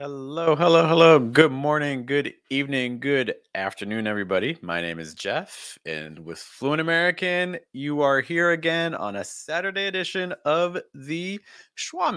Hello, hello, hello. Good morning, good evening, good afternoon, everybody. My name is Jeff, and with Fluent American, you are here again on a Saturday edition of the Schwa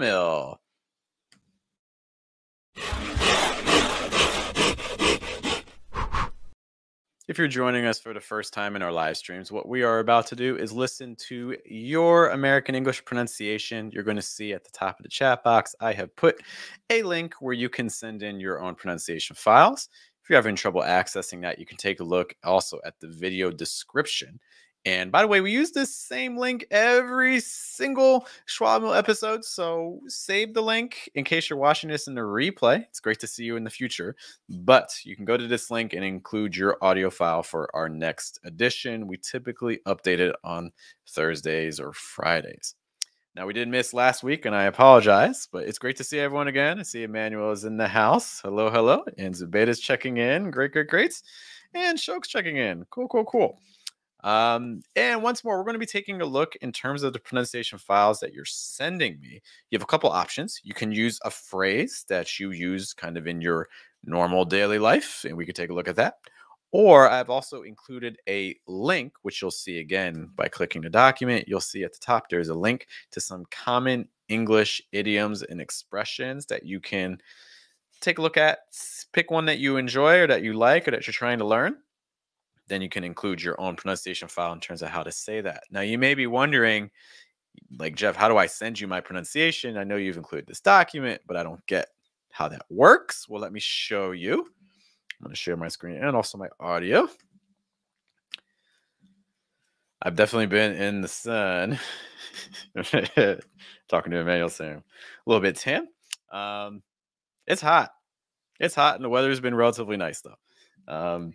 If you're joining us for the first time in our live streams, what we are about to do is listen to your American English pronunciation. You're going to see at the top of the chat box, I have put a link where you can send in your own pronunciation files. If you're having trouble accessing that, you can take a look also at the video description and by the way, we use this same link every single Schwa Mill episode. So save the link in case you're watching this in the replay. It's great to see you in the future. But you can go to this link and include your audio file for our next edition. We typically update it on Thursdays or Fridays. Now, we did miss last week, and I apologize, but it's great to see everyone again. I see Emmanuel is in the house. Hello, hello. And Zubaydah's checking in. Great, great, great. And Shok's checking in. Cool, cool, cool. Um, and once more, we're going to be taking a look in terms of the pronunciation files that you're sending me. You have a couple options. You can use a phrase that you use kind of in your normal daily life, and we could take a look at that. Or I've also included a link, which you'll see again by clicking the document. You'll see at the top there's a link to some common English idioms and expressions that you can take a look at. Pick one that you enjoy or that you like or that you're trying to learn then you can include your own pronunciation file in terms of how to say that. Now, you may be wondering, like, Jeff, how do I send you my pronunciation? I know you've included this document, but I don't get how that works. Well, let me show you. I'm going to share my screen and also my audio. I've definitely been in the sun. Talking to Emmanuel Sam. A little bit tan. Um, it's hot. It's hot, and the weather's been relatively nice, though. Um,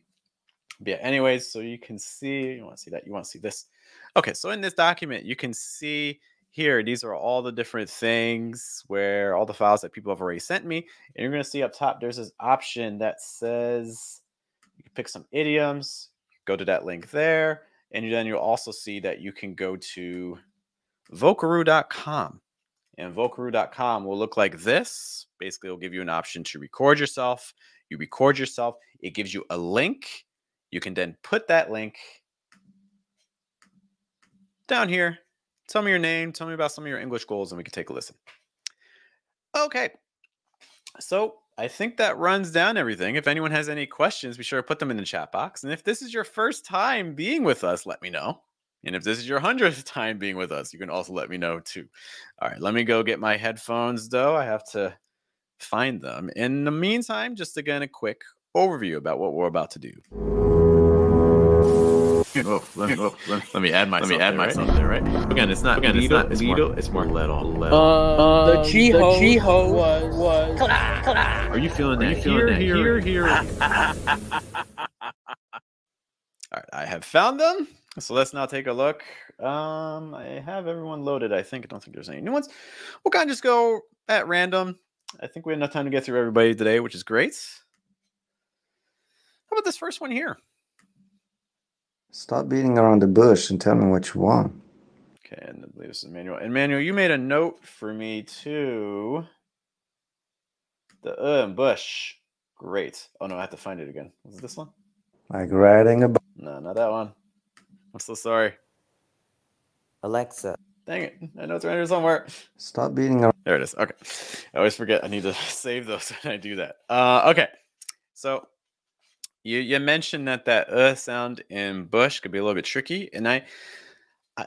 but yeah, anyways, so you can see, you want to see that, you want to see this. Okay, so in this document, you can see here, these are all the different things where all the files that people have already sent me. And you're going to see up top, there's this option that says you can pick some idioms, go to that link there. And then you'll also see that you can go to vocaroo.com. And vocaroo.com will look like this. Basically, it'll give you an option to record yourself. You record yourself, it gives you a link you can then put that link down here. Tell me your name, tell me about some of your English goals, and we can take a listen. Okay. So I think that runs down everything. If anyone has any questions, be sure to put them in the chat box. And if this is your first time being with us, let me know. And if this is your hundredth time being with us, you can also let me know too. All right, let me go get my headphones though. I have to find them. In the meantime, just again, a quick overview about what we're about to do oh, let, me, let, let, me add myself. Let me add there, myself right? there, right? Again, it's not. Again, it's not. It's Lido, more. It's more little. little. Uh, the G the G ho was was. Are you feeling that? Are you feeling here, that? Here, here. All right, I have found them. So let's now take a look. Um, I have everyone loaded. I think I don't think there's any new ones. We'll kind of just go at random. I think we have enough time to get through everybody today, which is great. How about this first one here? Stop beating around the bush and tell me what you want. Okay, and I believe this is Emmanuel. Emmanuel, you made a note for me too. The uh, bush. Great. Oh no, I have to find it again. Was it this one? Like riding a. No, not that one. I'm so sorry. Alexa. Dang it. I know it's right here somewhere. Stop beating around. There it is. Okay. I always forget. I need to save those when I do that. Uh, okay. So you you mentioned that that uh sound in Bush could be a little bit tricky, and I, I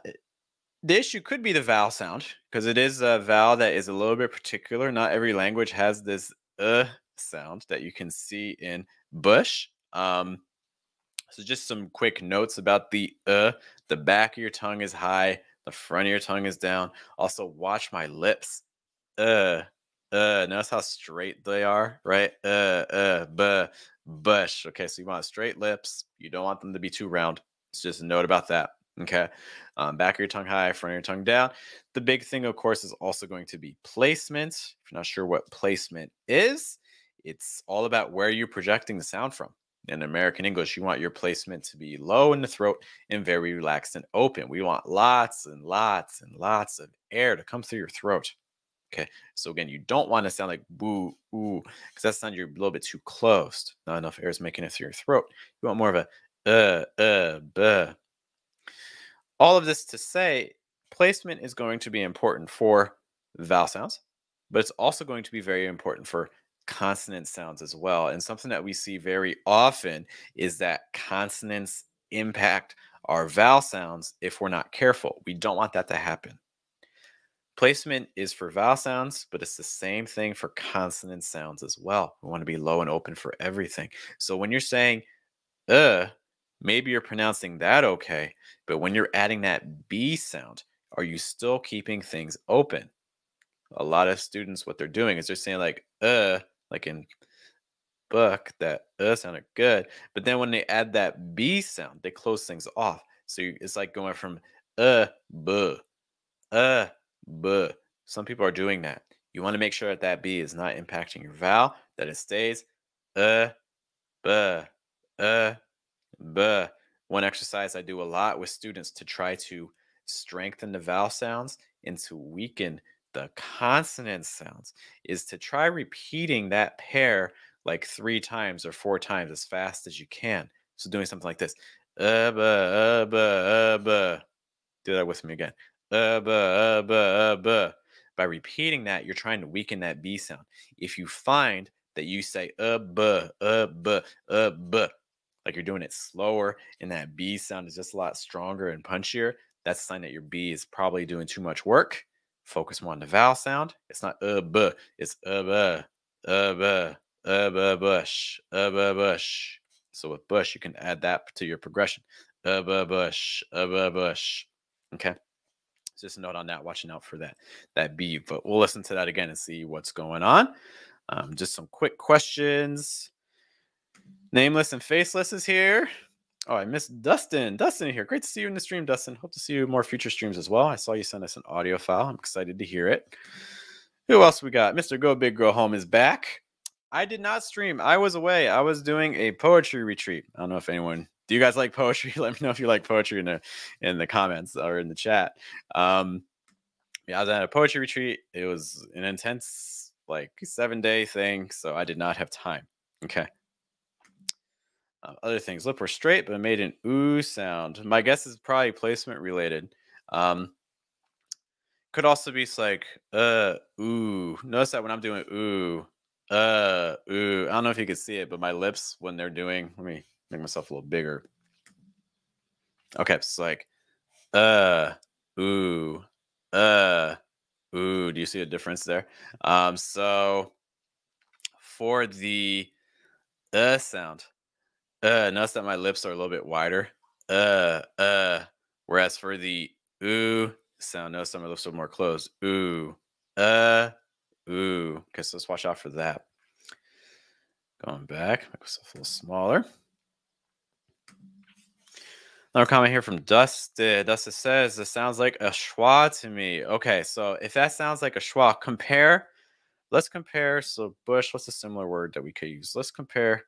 the issue could be the vowel sound because it is a vowel that is a little bit particular. Not every language has this uh sound that you can see in Bush. Um, so just some quick notes about the uh. The back of your tongue is high. The front of your tongue is down. Also, watch my lips. Uh, uh. Notice how straight they are, right? Uh, uh, buh. Bush. Okay, so you want straight lips. You don't want them to be too round. It's just a note about that. Okay. Um, back of your tongue high, front of your tongue down. The big thing, of course, is also going to be placement. If you're not sure what placement is, it's all about where you're projecting the sound from. In American English, you want your placement to be low in the throat and very relaxed and open. We want lots and lots and lots of air to come through your throat. Okay. So again, you don't want to sound like boo, ooh, because that sounds you're a little bit too closed. Not enough air is making it through your throat. You want more of a uh, uh, buh. All of this to say, placement is going to be important for vowel sounds, but it's also going to be very important for consonant sounds as well. And something that we see very often is that consonants impact our vowel sounds if we're not careful. We don't want that to happen. Placement is for vowel sounds, but it's the same thing for consonant sounds as well. We want to be low and open for everything. So when you're saying uh, maybe you're pronouncing that okay, but when you're adding that B sound, are you still keeping things open? A lot of students, what they're doing is they're saying like uh, like in book, that uh sounded good, but then when they add that B sound, they close things off. So it's like going from uh, buh, uh, but some people are doing that. You want to make sure that that B is not impacting your vowel, that it stays uh, buh, uh, buh. One exercise I do a lot with students to try to strengthen the vowel sounds and to weaken the consonant sounds is to try repeating that pair like three times or four times as fast as you can. So doing something like this. Uh, buh, uh, buh, uh, buh. Do that with me again uh, buh, uh, buh, uh, buh. By repeating that, you're trying to weaken that B sound. If you find that you say uh, buh, uh, buh, uh, buh, like you're doing it slower and that B sound is just a lot stronger and punchier, that's a sign that your B is probably doing too much work. Focus more on the vowel sound. It's not uh, buh, it's uh, buh, uh, buh, uh, buh, bush, uh, buh, bush. So with bush, you can add that to your progression. Uh, buh, bush, uh, buh, bush. Okay just a note on that, watching out for that that beep. But we'll listen to that again and see what's going on. Um, just some quick questions. Nameless and faceless is here. Oh, I missed Dustin. Dustin here. Great to see you in the stream, Dustin. Hope to see you more future streams as well. I saw you send us an audio file. I'm excited to hear it. Who else we got? Mr. Go Big Go Home is back. I did not stream. I was away. I was doing a poetry retreat. I don't know if anyone do you guys like poetry? Let me know if you like poetry in the in the comments or in the chat. Um, yeah, I was at a poetry retreat. It was an intense, like seven day thing, so I did not have time. Okay. Uh, other things. Lip were straight, but made an ooh sound. My guess is probably placement related. Um, could also be like uh ooh. Notice that when I'm doing ooh, uh ooh. I don't know if you can see it, but my lips when they're doing. Let me make myself a little bigger. Okay, it's like, uh, ooh, uh, ooh. Do you see a difference there? Um, so for the uh sound, uh, notice that my lips are a little bit wider. Uh, uh. Whereas for the ooh sound, notice that my lips are more closed. Ooh, uh, ooh. Okay, so let's watch out for that. Going back, make myself a little smaller. Another comment here from Dustin. Dustin says, This sounds like a schwa to me. Okay, so if that sounds like a schwa, compare. Let's compare. So, Bush, what's a similar word that we could use? Let's compare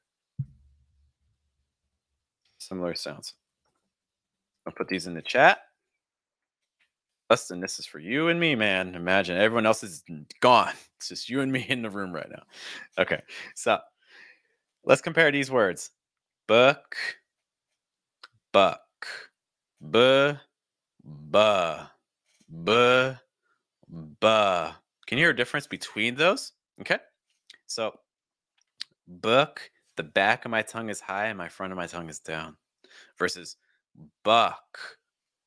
similar sounds. I'll put these in the chat. Dustin, this is for you and me, man. Imagine everyone else is gone. It's just you and me in the room right now. Okay, so let's compare these words book, buck b, b, b, b. Can you hear a difference between those? Okay. So, book, the back of my tongue is high and my front of my tongue is down. Versus buck,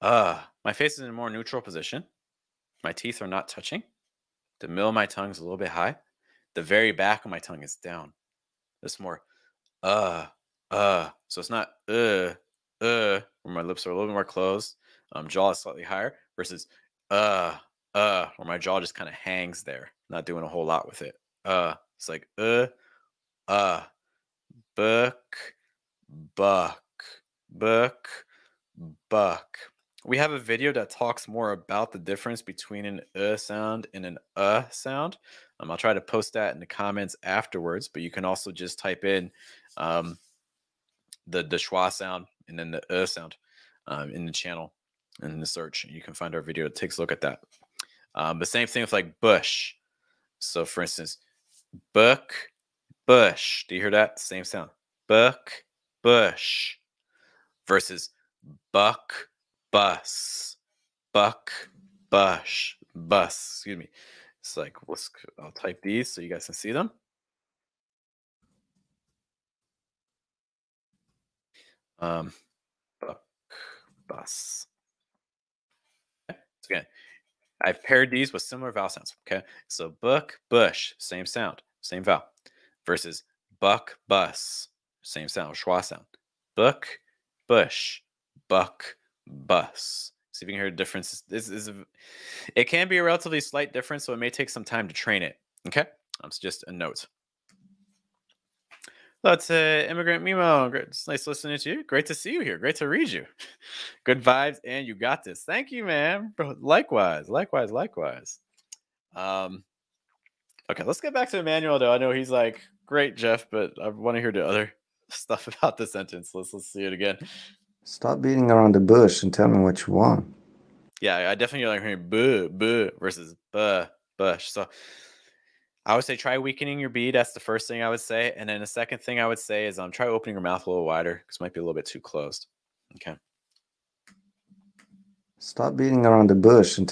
uh, my face is in a more neutral position. My teeth are not touching. The middle of my tongue is a little bit high. The very back of my tongue is down. It's more, uh, uh. So it's not, uh, uh, where my lips are a little bit more closed, um, jaw is slightly higher, versus uh, uh, where my jaw just kind of hangs there, not doing a whole lot with it. Uh, it's like uh, uh, buck, buck, buck, buck. We have a video that talks more about the difference between an uh sound and an uh sound. Um, I'll try to post that in the comments afterwards, but you can also just type in um, the the schwa sound and then the uh sound um, in the channel in the search. You can find our video that takes a look at that. Um, the same thing with like bush, So, for instance, book, bush. Do you hear that? Same sound. Book, bush versus buck, bus, buck, bush, bus. Excuse me. It's like, I'll type these so you guys can see them. Um, buck, bus. Okay. So again, I've paired these with similar vowel sounds. Okay. So book, bush, same sound, same vowel, versus buck, bus, same sound, schwa sound. Book, bush, buck, bus. See if you can hear the difference. This is it can be a relatively slight difference, so it may take some time to train it. Okay. That's just a note. That's uh, Immigrant Mimo. Great. It's nice listening to you. Great to see you here. Great to read you. Good vibes, and you got this. Thank you, man. Bro, likewise, likewise, likewise. Um, okay, let's get back to Emmanuel, though. I know he's like, great, Jeff, but I want to hear the other stuff about the sentence. Let's let's see it again. Stop beating around the bush and tell me what you want. Yeah, I definitely like hearing boo boo versus buh, bush. So I would say try weakening your B. That's the first thing I would say. And then the second thing I would say is um, try opening your mouth a little wider because it might be a little bit too closed. Okay. Stop beating around the bush and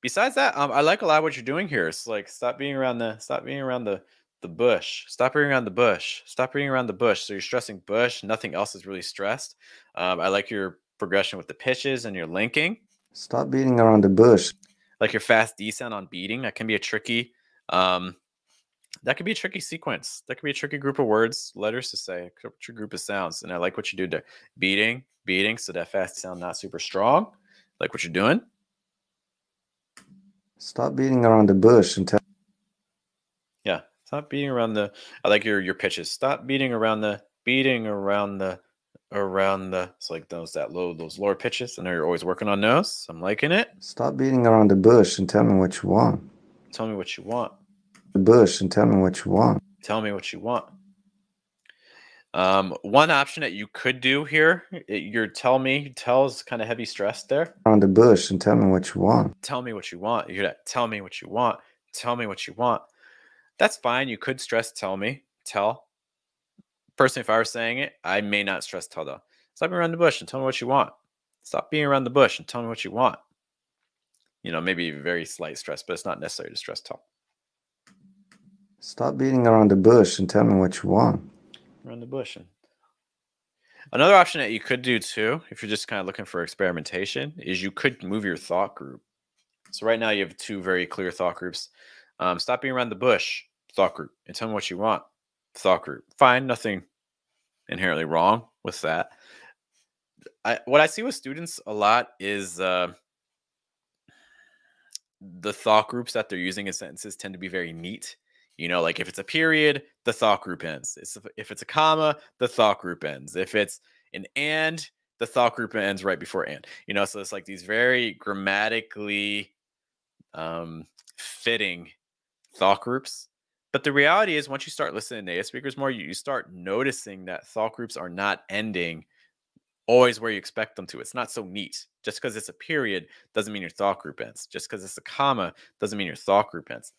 Besides that, um, I like a lot what you're doing here. It's like stop being around the stop being around the the bush. Stop being around the bush. Stop being around the bush. So you're stressing bush. Nothing else is really stressed. Um, I like your progression with the pitches and your linking. Stop beating around the bush. Like your fast descent on beating. That can be a tricky um, that could be a tricky sequence. That could be a tricky group of words, letters to say, a tricky group of sounds. And I like what you do there. Beating, beating, so that fast sound not super strong. Like what you're doing. Stop beating around the bush and tell Yeah. Stop beating around the I like your your pitches. Stop beating around the beating around the around the it's like those that low those lower pitches. I know you're always working on those. I'm liking it. Stop beating around the bush and tell me what you want. Tell me what you want. The bush and tell me what you want. Tell me what you want. Um, one option that you could do here, your tell me, tells kind of heavy stress there. Around the bush and tell me what you want. Tell me what you want. You hear that? Tell me what you want. Tell me what you want. That's fine. You could stress tell me, tell. Personally, if I were saying it, I may not stress tell though. Stop being around the bush and tell me what you want. Stop being around the bush and tell me what you want. You know, maybe very slight stress, but it's not necessary to stress tell. Stop beating around the bush and tell me what you want. Around the bush. And another option that you could do too, if you're just kind of looking for experimentation, is you could move your thought group. So right now you have two very clear thought groups. Um, stop being around the bush, thought group, and tell me what you want, thought group. Fine, nothing inherently wrong with that. I, what I see with students a lot is uh, the thought groups that they're using in sentences tend to be very neat. You know, like if it's a period, the thought group ends. If it's a comma, the thought group ends. If it's an and, the thought group ends right before and. You know, so it's like these very grammatically um, fitting thought groups. But the reality is, once you start listening to native speakers more, you, you start noticing that thought groups are not ending always where you expect them to. It's not so neat. Just because it's a period doesn't mean your thought group ends. Just because it's a comma doesn't mean your thought group ends.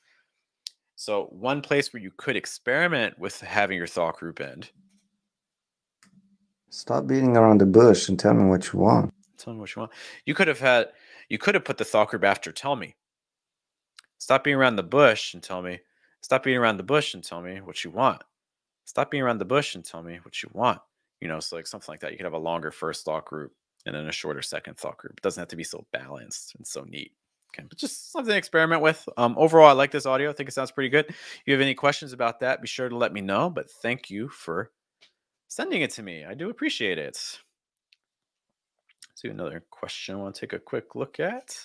So, one place where you could experiment with having your thought group end. Stop beating around the bush and tell me what you want. Tell me what you want. You could have had, you could have put the thought group after tell me. Stop being around the bush and tell me. Stop being around the bush and tell me what you want. Stop being around the bush and tell me what you want. You know, so like something like that. You could have a longer first thought group and then a shorter second thought group. It doesn't have to be so balanced and so neat. Okay, but just something to experiment with. Um, overall, I like this audio. I think it sounds pretty good. If you have any questions about that, be sure to let me know. But thank you for sending it to me. I do appreciate it. Let's do another question I want to take a quick look at.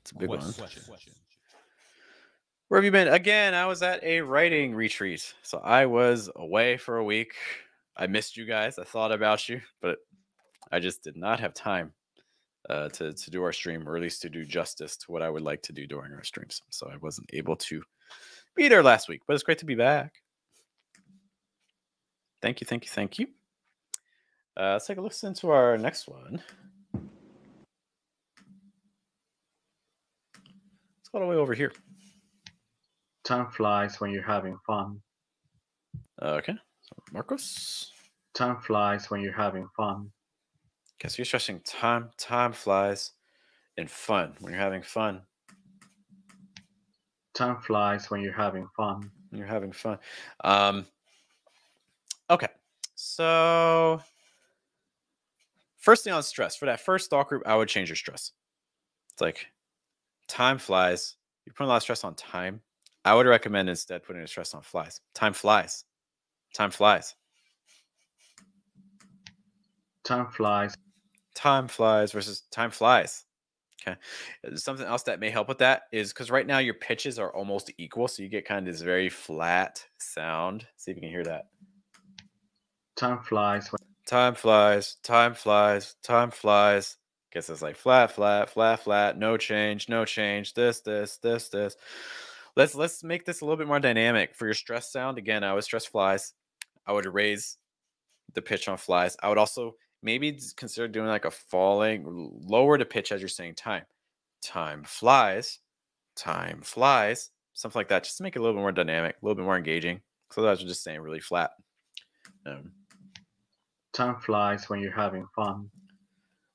It's a big one. Where have you been? Again, I was at a writing retreat. So I was away for a week. I missed you guys. I thought about you, but I just did not have time uh, to, to do our stream, or at least to do justice to what I would like to do during our streams. So I wasn't able to be there last week, but it's great to be back. Thank you, thank you, thank you. Uh, let's take a look into our next one. all the way over here. Time flies when you're having fun. Okay. So Marcos. Time flies when you're having fun. Okay, so you're stressing time, time flies, and fun when you're having fun. Time flies when you're having fun. When you're having fun. Um, okay, so first thing on stress for that first thought group, I would change your stress. It's like time flies. You're putting a lot of stress on time. I would recommend instead putting a stress on flies. Time flies. Time flies. Time flies. Time flies versus time flies. Okay. Uh, something else that may help with that is because right now your pitches are almost equal. So you get kind of this very flat sound. See if you can hear that. Time flies. Time flies. Time flies. Time flies. Guess it's like flat, flat, flat, flat. No change. No change. This, this, this, this. Let's let's make this a little bit more dynamic for your stress sound. Again, I would stress flies. I would raise the pitch on flies. I would also maybe consider doing like a falling, lower the pitch as you're saying time. Time flies, time flies, something like that, just to make it a little bit more dynamic, a little bit more engaging. So otherwise, we're just saying really flat. Um, time flies when you're having fun.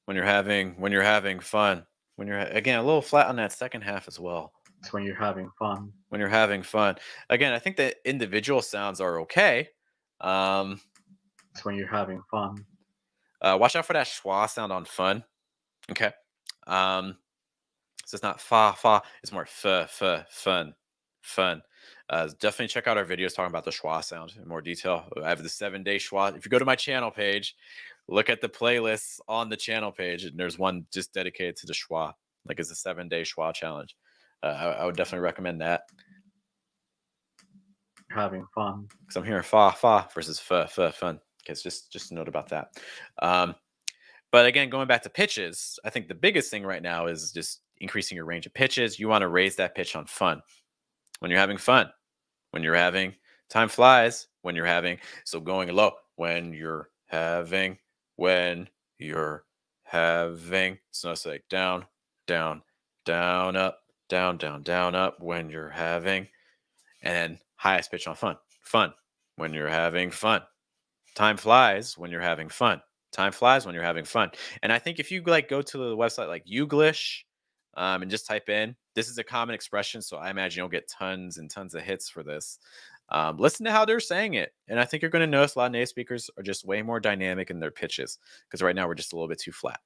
When you're having when you're having fun. When you're again a little flat on that second half as well. It's when you're having fun. When you're having fun. Again, I think the individual sounds are okay. Um, it's when you're having fun. Uh, watch out for that schwa sound on fun. Okay. Um, so it's not fa fa. It's more f f fun fun. Uh, definitely check out our videos talking about the schwa sound in more detail. I have the seven day schwa. If you go to my channel page, look at the playlists on the channel page, and there's one just dedicated to the schwa. Like it's a seven day schwa challenge. Uh, I, I, would definitely recommend that. Having fun because I'm hearing fa fa versus f f fun. Because just just a note about that. Um, but again, going back to pitches, I think the biggest thing right now is just increasing your range of pitches. You want to raise that pitch on fun when you're having fun, when you're having time flies, when you're having so going low, when you're having, when you're having. So it's like down, down, down, up, down, down, down, up when you're having, and highest pitch on fun, fun when you're having fun. Time flies when you're having fun. Time flies when you're having fun. And I think if you like go to the website like Youglish um, and just type in, this is a common expression. So I imagine you'll get tons and tons of hits for this. Um, listen to how they're saying it. And I think you're going to notice a lot of native speakers are just way more dynamic in their pitches because right now we're just a little bit too flat.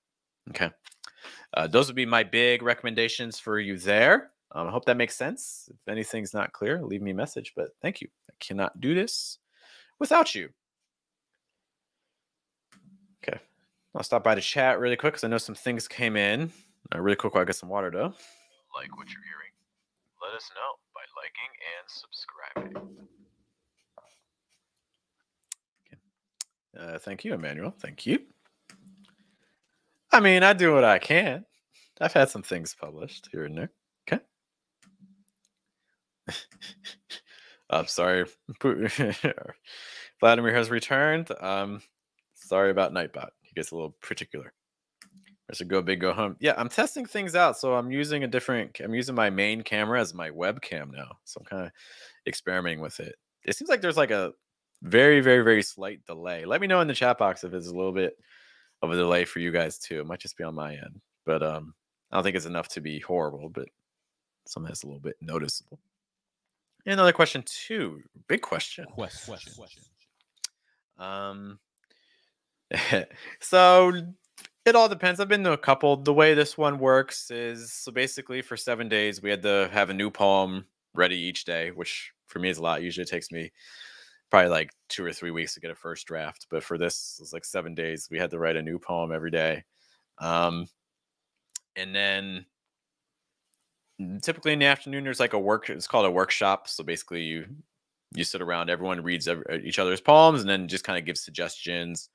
Okay. Uh, those would be my big recommendations for you there. Um, I hope that makes sense. If anything's not clear, leave me a message. But thank you. I cannot do this without you. Okay. I'll stop by the chat really quick because I know some things came in. Uh, really quick while I get some water though. Like what you're hearing. Let us know by liking and subscribing. Okay. Uh, thank you, Emmanuel. Thank you. I mean, I do what I can. I've had some things published here and there. Okay. I'm sorry. Vladimir has returned. Um, sorry about Nightbot He gets a little particular. There's a go big, go home. Yeah, I'm testing things out. So I'm using a different, I'm using my main camera as my webcam now. So I'm kind of experimenting with it. It seems like there's like a very, very, very slight delay. Let me know in the chat box if it's a little bit of a delay for you guys too. It might just be on my end, but um, I don't think it's enough to be horrible, but some that's a little bit noticeable. And another question too, big question. Question. question. Um, so it all depends. I've been to a couple. The way this one works is so basically for seven days we had to have a new poem ready each day, which for me is a lot. Usually it takes me probably like two or three weeks to get a first draft, but for this it was like seven days. We had to write a new poem every day, um, and then typically in the afternoon there's like a work. It's called a workshop. So basically you you sit around, everyone reads every, each other's poems, and then just kind of gives suggestions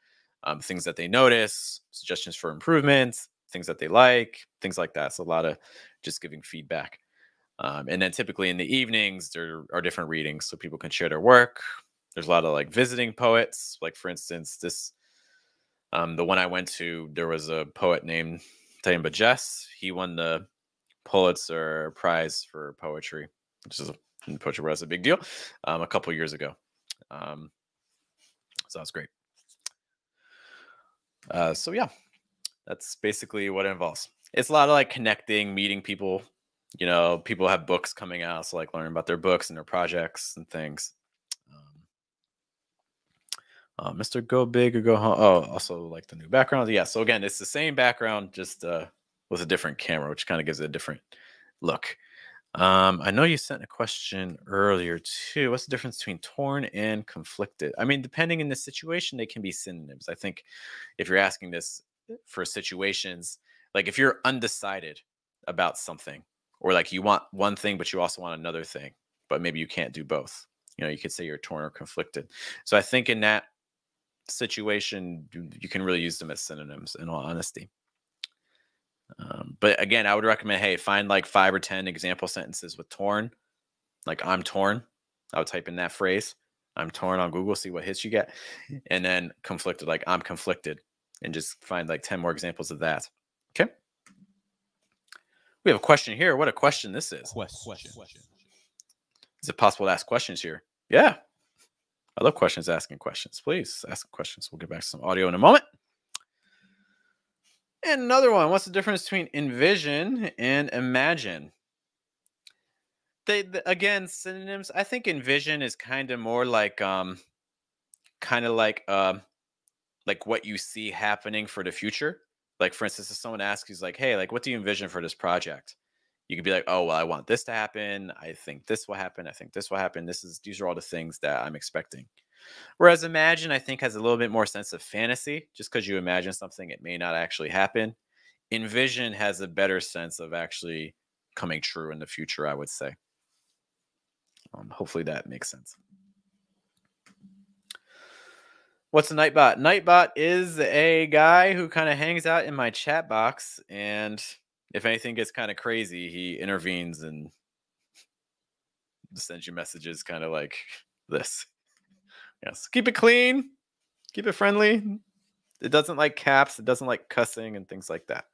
um, things that they notice, suggestions for improvements, things that they like, things like that. So a lot of just giving feedback. Um, and then typically in the evenings, there are different readings so people can share their work. There's a lot of like visiting poets. Like, for instance, this, um, the one I went to, there was a poet named Tyehimba Jess. He won the Pulitzer Prize for poetry, which is a, poetry was a big deal um, a couple years ago. Um, so that's great. Uh, so yeah, that's basically what it involves. It's a lot of like connecting, meeting people. You know, people have books coming out, so like learning about their books and their projects and things. Uh, Mr. Go Big or Go Home. Oh, also like the new background. Yeah. So again, it's the same background, just uh, with a different camera, which kind of gives it a different look. Um, I know you sent a question earlier too. What's the difference between torn and conflicted? I mean, depending in the situation, they can be synonyms. I think if you're asking this eh, for situations, like if you're undecided about something, or like you want one thing, but you also want another thing, but maybe you can't do both. You know, you could say you're torn or conflicted. So I think in that situation, you, you can really use them as synonyms in all honesty. Um, but again, I would recommend hey, find like five or 10 example sentences with torn, like I'm torn. I would type in that phrase. I'm torn on Google, see what hits you get. And then conflicted, like I'm conflicted, and just find like 10 more examples of that. Okay. We have a question here. What a question this is. Question. Is it possible to ask questions here? Yeah. I love questions, asking questions. Please ask questions. We'll get back to some audio in a moment. And another one. What's the difference between envision and imagine? They, the, again synonyms. I think envision is kind of more like um, kind of like um, like what you see happening for the future. Like for instance, if someone asks you, like, "Hey, like, what do you envision for this project?" You could be like, "Oh, well, I want this to happen. I think this will happen. I think this will happen. This is these are all the things that I'm expecting." Whereas imagine, I think, has a little bit more sense of fantasy. Just because you imagine something, it may not actually happen. Envision has a better sense of actually coming true in the future, I would say. Um, hopefully that makes sense. What's a Nightbot? Nightbot is a guy who kind of hangs out in my chat box, and if anything gets kind of crazy, he intervenes and sends you messages kind of like this. Yes. Keep it clean. Keep it friendly. It doesn't like caps. It doesn't like cussing and things like that.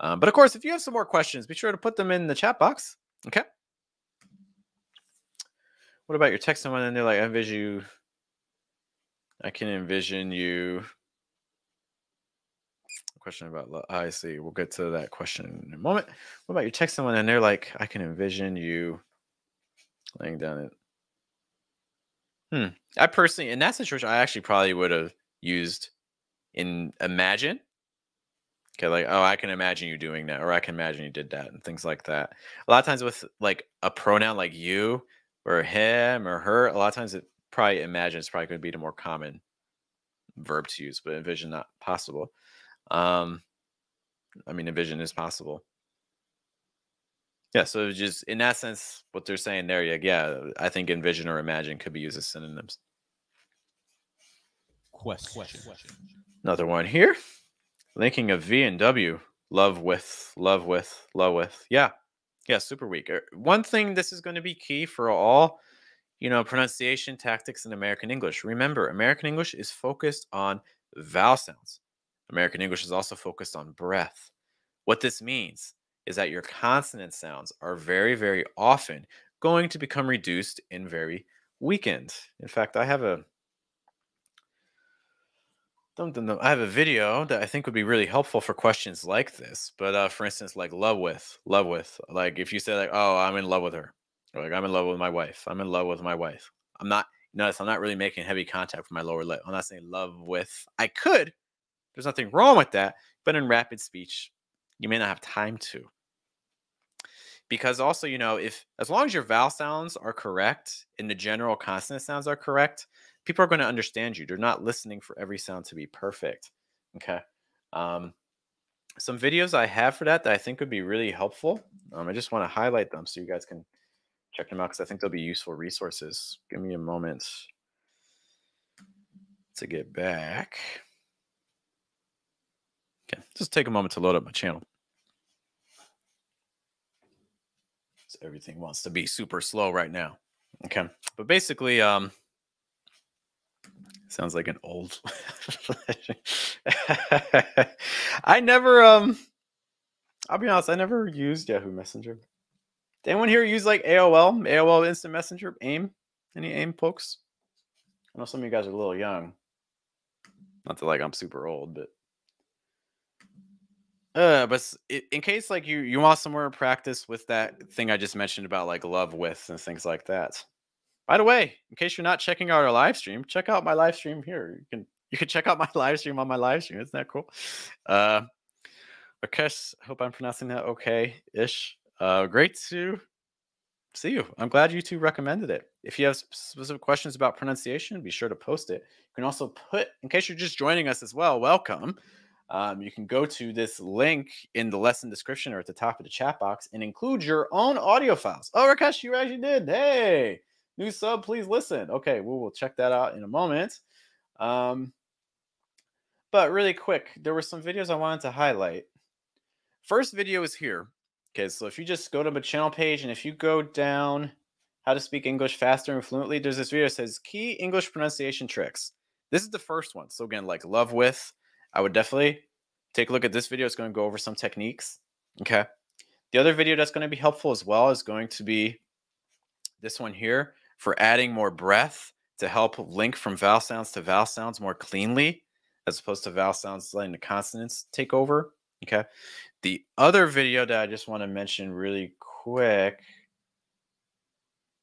Um, but of course, if you have some more questions, be sure to put them in the chat box. Okay. What about your text someone and they're like, I envision you. I can envision you. Question about I see. We'll get to that question in a moment. What about you text someone and they're like, I can envision you laying down it Hmm. I personally, in that situation, I actually probably would have used in imagine. Okay, like, oh, I can imagine you doing that, or I can imagine you did that, and things like that. A lot of times with like a pronoun like you or him or her, a lot of times it probably imagine is probably going to be the more common verb to use, but envision not possible. Um, I mean, envision is possible. Yeah, so just in that sense, what they're saying there, yeah, yeah, I think envision or imagine could be used as synonyms. Question. Question. Another one here. Linking of V and W. Love with, love with, love with. Yeah. Yeah, super weak. Er, one thing this is going to be key for all, you know, pronunciation tactics in American English. Remember, American English is focused on vowel sounds. American English is also focused on breath. What this means is that your consonant sounds are very, very often going to become reduced and very weakened. In fact, I have a I have a video that I think would be really helpful for questions like this. But uh, for instance, like love with, love with, like if you say like, oh, I'm in love with her, or like I'm in love with my wife, I'm in love with my wife. I'm not. Notice I'm not really making heavy contact with my lower lip. I'm not saying love with. I could. There's nothing wrong with that. But in rapid speech, you may not have time to. Because also you know if as long as your vowel sounds are correct and the general consonant sounds are correct people are going to understand you. They're not listening for every sound to be perfect okay? Um, some videos i have for that that i think would be really helpful um, i just want to highlight them so you guys can check them out because i think they'll be useful resources. Give me a moment to get back okay just take a moment to load up my channel everything wants to be super slow right now. Okay. But basically, um, sounds like an old I never um I'll be honest, I never used Yahoo Messenger. Did anyone here use like AOL, AOL Instant Messenger, AIM? Any AIM folks? I know some of you guys are a little young. Not that like I'm super old, but uh, but in case like you you want some more practice with that thing I just mentioned about like love with and things like that. By the way, in case you're not checking out our live stream, check out my live stream here. You can you can check out my live stream on my live stream. Isn't that cool? Uh, Rakesh, hope I'm pronouncing that okay ish. Uh, great to see you. I'm glad you two recommended it. If you have specific questions about pronunciation, be sure to post it. You can also put, in case you're just joining us as well, welcome. Um, you can go to this link in the lesson description or at the top of the chat box and include your own audio files. Oh, Rakesh, you actually did. Hey, new sub, please listen. Okay, we will check that out in a moment. Um, but really quick, there were some videos I wanted to highlight. First video is here. Okay, so if you just go to my channel page and if you go down how to speak English faster and fluently, there's this video that says key English pronunciation tricks. This is the first one. So again, like love with, I would definitely take a look at this video. It's going to go over some techniques. Okay. The other video that's going to be helpful as well is going to be this one here for adding more breath to help link from vowel sounds to vowel sounds more cleanly, as opposed to vowel sounds letting the consonants take over. Okay. The other video that I just want to mention really quick,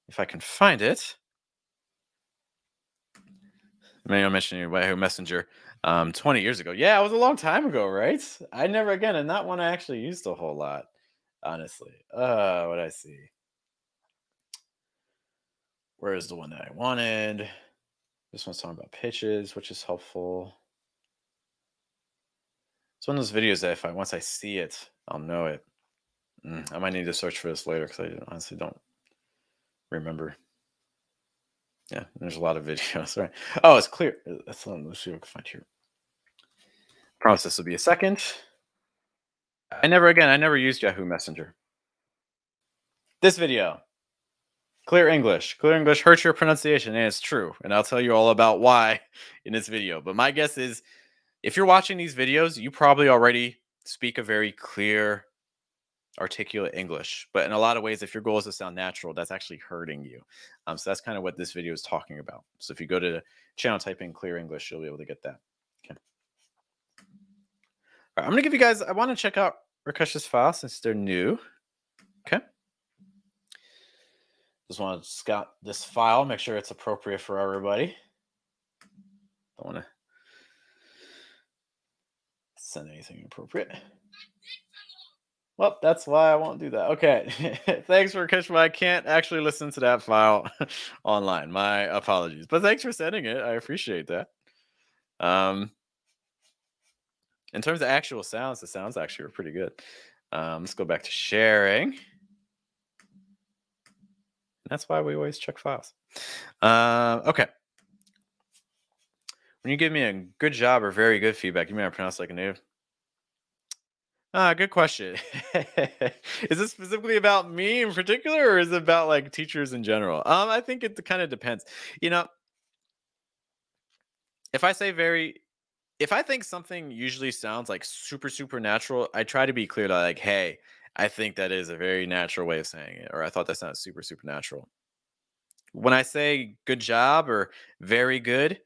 if I can find it. Maybe I'll mention your Yahoo Messenger um 20 years ago. Yeah, it was a long time ago, right? I never again, and not one I actually used a whole lot, honestly. Uh what I see. Where is the one that I wanted? This one's talking about pitches, which is helpful. It's one of those videos that if I once I see it, I'll know it. Mm, I might need to search for this later because I honestly don't remember. Yeah, there's a lot of videos. Right. Oh, it's clear. That's. Let's see what we can find here. Promise this will be a second. I never again. I never used Yahoo Messenger. This video. Clear English. Clear English hurts your pronunciation, and it's true. And I'll tell you all about why in this video. But my guess is if you're watching these videos, you probably already speak a very clear, articulate English. But in a lot of ways, if your goal is to sound natural, that's actually hurting you. Um, so that's kind of what this video is talking about. So if you go to the channel, type in clear English, you'll be able to get that. I'm going to give you guys, I want to check out Rakesh's file since they're new. Okay. Just want to scout this file, make sure it's appropriate for everybody. Don't want to send anything inappropriate. Well, that's why I won't do that. Okay. thanks for catching I can't actually listen to that file online. My apologies. But thanks for sending it. I appreciate that. Um in terms of actual sounds, the sounds actually were pretty good. Um, let's go back to sharing. That's why we always check files. Uh, okay. When you give me a good job or very good feedback, you may I pronounce like a native? Ah, good question. is this specifically about me in particular, or is it about like teachers in general? Um, I think it kind of depends. You know, if I say very, if I think something usually sounds like super super natural, I try to be clear that like, hey, I think that is a very natural way of saying it, or I thought that sounds super supernatural. When I say good job or very good,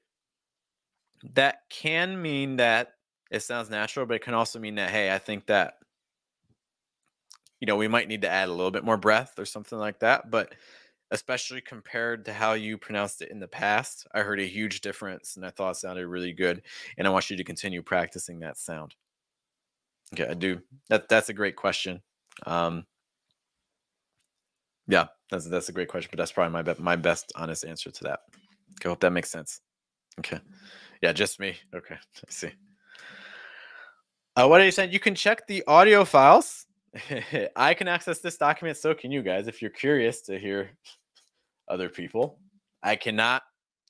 that can mean that it sounds natural, but it can also mean that, hey, I think that, you know, we might need to add a little bit more breath or something like that. But especially compared to how you pronounced it in the past, I heard a huge difference and I thought it sounded really good. And I want you to continue practicing that sound. Okay, I do. That that's a great question. Um, yeah, that's that's a great question, but that's probably my be- my best honest answer to that. Okay, hope that makes sense. Okay, yeah, just me. Okay, I see. Uh, what are you saying? You can check the audio files. I can access this document, so can you guys. If you're curious to hear other people, I cannot.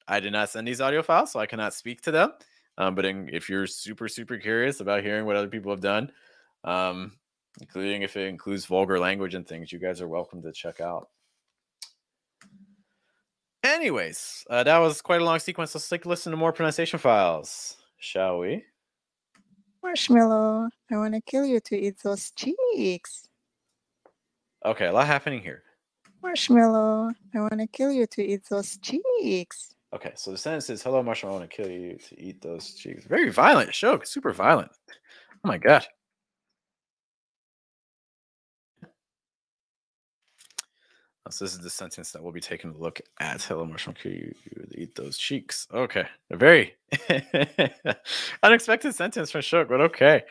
I did not send these audio files, so I cannot speak to them. Um, but in, if you're super super curious about hearing what other people have done, um, including if it includes vulgar language and things, you guys are welcome to check out. Anyways, uh, that was quite a long sequence. Let's take a listen to more pronunciation files, shall we? Marshmallow, I want to kill you to eat those cheeks. Okay, a lot happening here. Marshmallow, I want to kill you to eat those cheeks. Okay, so the sentence is, "Hello, Marshmallow, I want to kill you to eat those cheeks." Very violent show, super violent. Oh my god. So this is the sentence that we'll be taking a look at. Hello, Marshall. Can you, you eat those cheeks? Okay, a very unexpected sentence from Shook, but okay.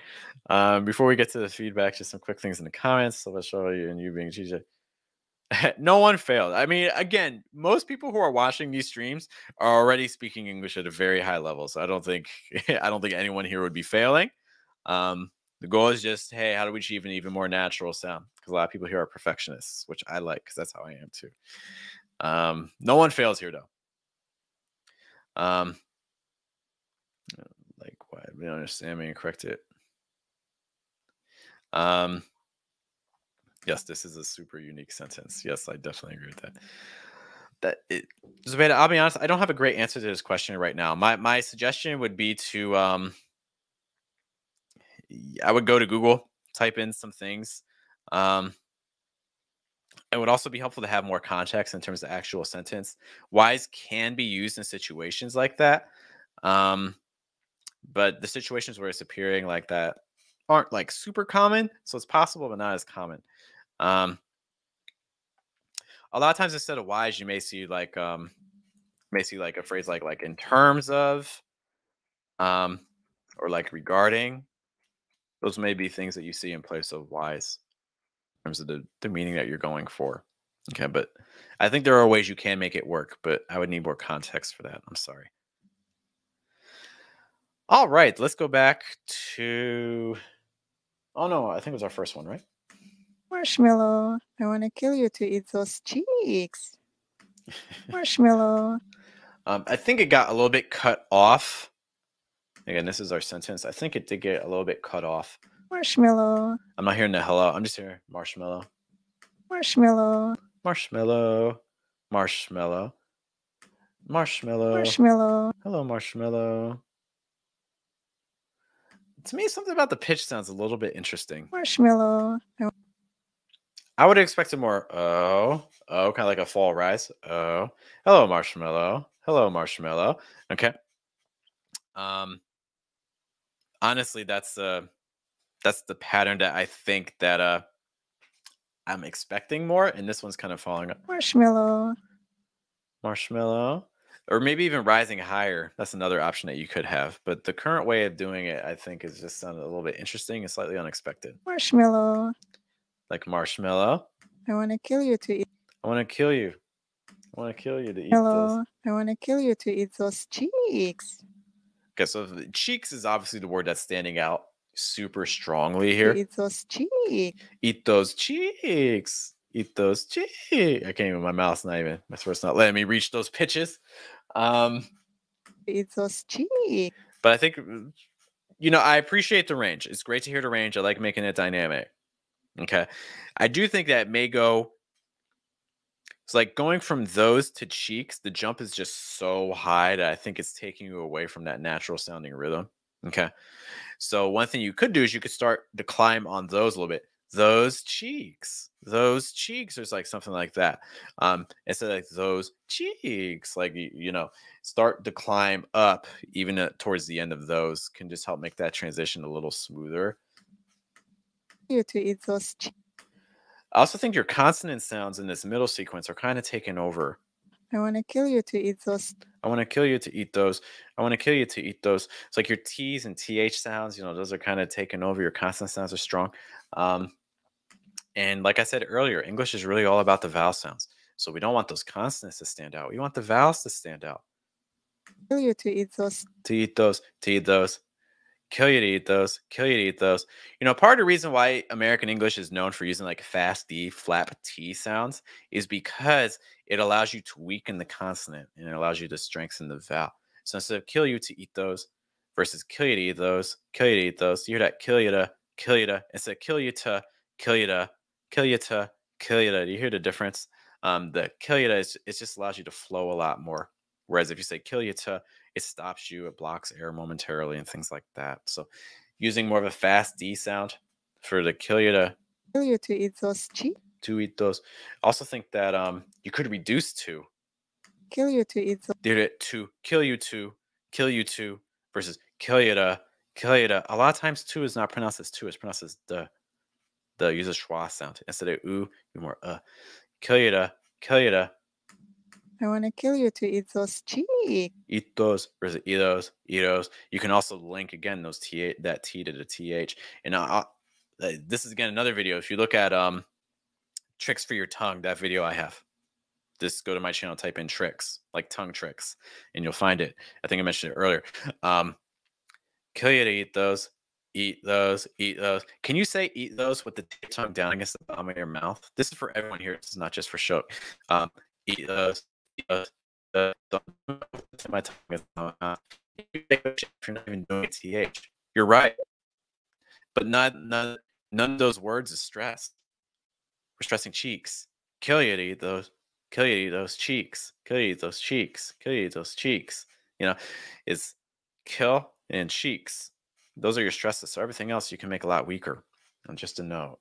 Um, before we get to the feedback, just some quick things in the comments. So let's show you and you being GJ. no one failed. I mean, again, most people who are watching these streams are already speaking English at a very high level. So I don't think I don't think anyone here would be failing. Um, the goal is just, hey, how do we achieve an even more natural sound? Because a lot of people here are perfectionists, which I like because that's how I am too. Um, no one fails here though. Um, like why I don't understand me and correct it. Um, yes, this is a super unique sentence. Yes, I definitely agree with that. That it, I'll be honest, I don't have a great answer to this question right now. My my suggestion would be to um I would go to Google, type in some things. Um, it would also be helpful to have more context in terms of actual sentence. Whys can be used in situations like that. Um, but the situations where it's appearing like that aren't like super common. So it's possible, but not as common. Um, a lot of times instead of wise, you may see like um, may see like a phrase like like in terms of um, or like regarding those may be things that you see in place of wise, in terms of the, the meaning that you're going for. Okay, but I think there are ways you can make it work, but I would need more context for that. I'm sorry. All right, let's go back to. Oh no, I think it was our first one, right? Marshmallow, I want to kill you to eat those cheeks. Marshmallow. um, I think it got a little bit cut off Again, this is our sentence. I think it did get a little bit cut off. Marshmallow. I'm not hearing the hello. I'm just hearing marshmallow. Marshmallow. Marshmallow. Marshmallow. Marshmallow. Marshmallow. Hello, marshmallow. To me, something about the pitch sounds a little bit interesting. Marshmallow. I would have expected more. Oh, oh, kind of like a fall rise. Oh, hello, marshmallow. Hello, marshmallow. Okay. Um, honestly, that's the that's the pattern that I think that uh I'm expecting more, and this one's kind of falling up. Marshmallow. Marshmallow. Or maybe even rising higher. That's another option that you could have. But the current way of doing it, I think, is just sounded a little bit interesting and slightly unexpected. Marshmallow. Like marshmallow. I want to kill you to eat. I want to kill you. I want to kill you to eat Hello. those. I want to kill you to eat those cheeks. Okay, so cheeks is obviously the word that's standing out super strongly here. Eat those cheeks. Eat those cheeks. Eat those cheeks. I can't even. My mouth's not even. My throat's not letting me reach those pitches. Um, Eat those cheeks. But I think, you know, I appreciate the range. It's great to hear the range. I like making it dynamic. Okay, I do think that may go it's like going from those to cheeks, the jump is just so high that I think it's taking you away from that natural sounding rhythm. Okay. So one thing you could do is you could start to climb on those a little bit. Those cheeks, those cheeks, or like something like that. Um, instead of like those cheeks, like you, you know, start to climb up even towards the end of those can just help make that transition a little smoother. You to eat those. I also think your consonant sounds in this middle sequence are kind of taken over. I want to kill you to eat those. I want to kill you to eat those. I want to kill you to eat those. It's like your T's and TH sounds, you know, those are kind of taken over. Your consonant sounds are strong. Um, and like I said earlier, English is really all about the vowel sounds. So we don't want those consonants to stand out. We want the vowels to stand out. Kill you to eat those. To eat those. To eat those kill you to eat those, kill you to eat those. You know, part of the reason why American English is known for using like fast D, flap T sounds is because it allows you to weaken the consonant and it allows you to strengthen the vowel. So instead of kill you to eat those versus kill you to eat those, kill you to eat those, you hear that kill you to, kill you to, instead of kill you to, kill you to, kill you to, kill you to. Do you hear the difference? Um, the kill you to, it just allows you to flow a lot more. Whereas if you say kill you to, it stops you, it blocks air momentarily, and things like that. So using more of a fast D sound for the kill you to Kill you to eat those cheeks. to eat those. Also think that um you could reduce to Kill you to eat those. did it to kill you to kill you to versus kill you to kill you to. A lot of times two is not pronounced as two, it's pronounced as the. The use a schwa sound instead of ooh, you more uh. Kill you to kill you to I want to kill you to eat those cheeks. eat those versus eat those eat those. You can also link again those t that t to the th. And uh, uh, this is again another video. If you look at um tricks for your tongue, that video I have. Just go to my channel, type in tricks, like tongue tricks, and you'll find it. I think I mentioned it earlier. Um, kill you to eat those, eat those, eat those. Can you say eat those with the tongue down against the bottom of your mouth? This is for everyone here. This is not just for show. Um, eat those, Uh, put my tongue a shift, You're not even doing th. You're right, but not none none of those words is stressed. We're stressing cheeks. Kill you to eat those. Kill you to eat those cheeks. Kill you to eat those cheeks. Kill you to eat those cheeks. You know, it's kill and cheeks. Those are your stresses. So everything else you can make a lot weaker. And just a note.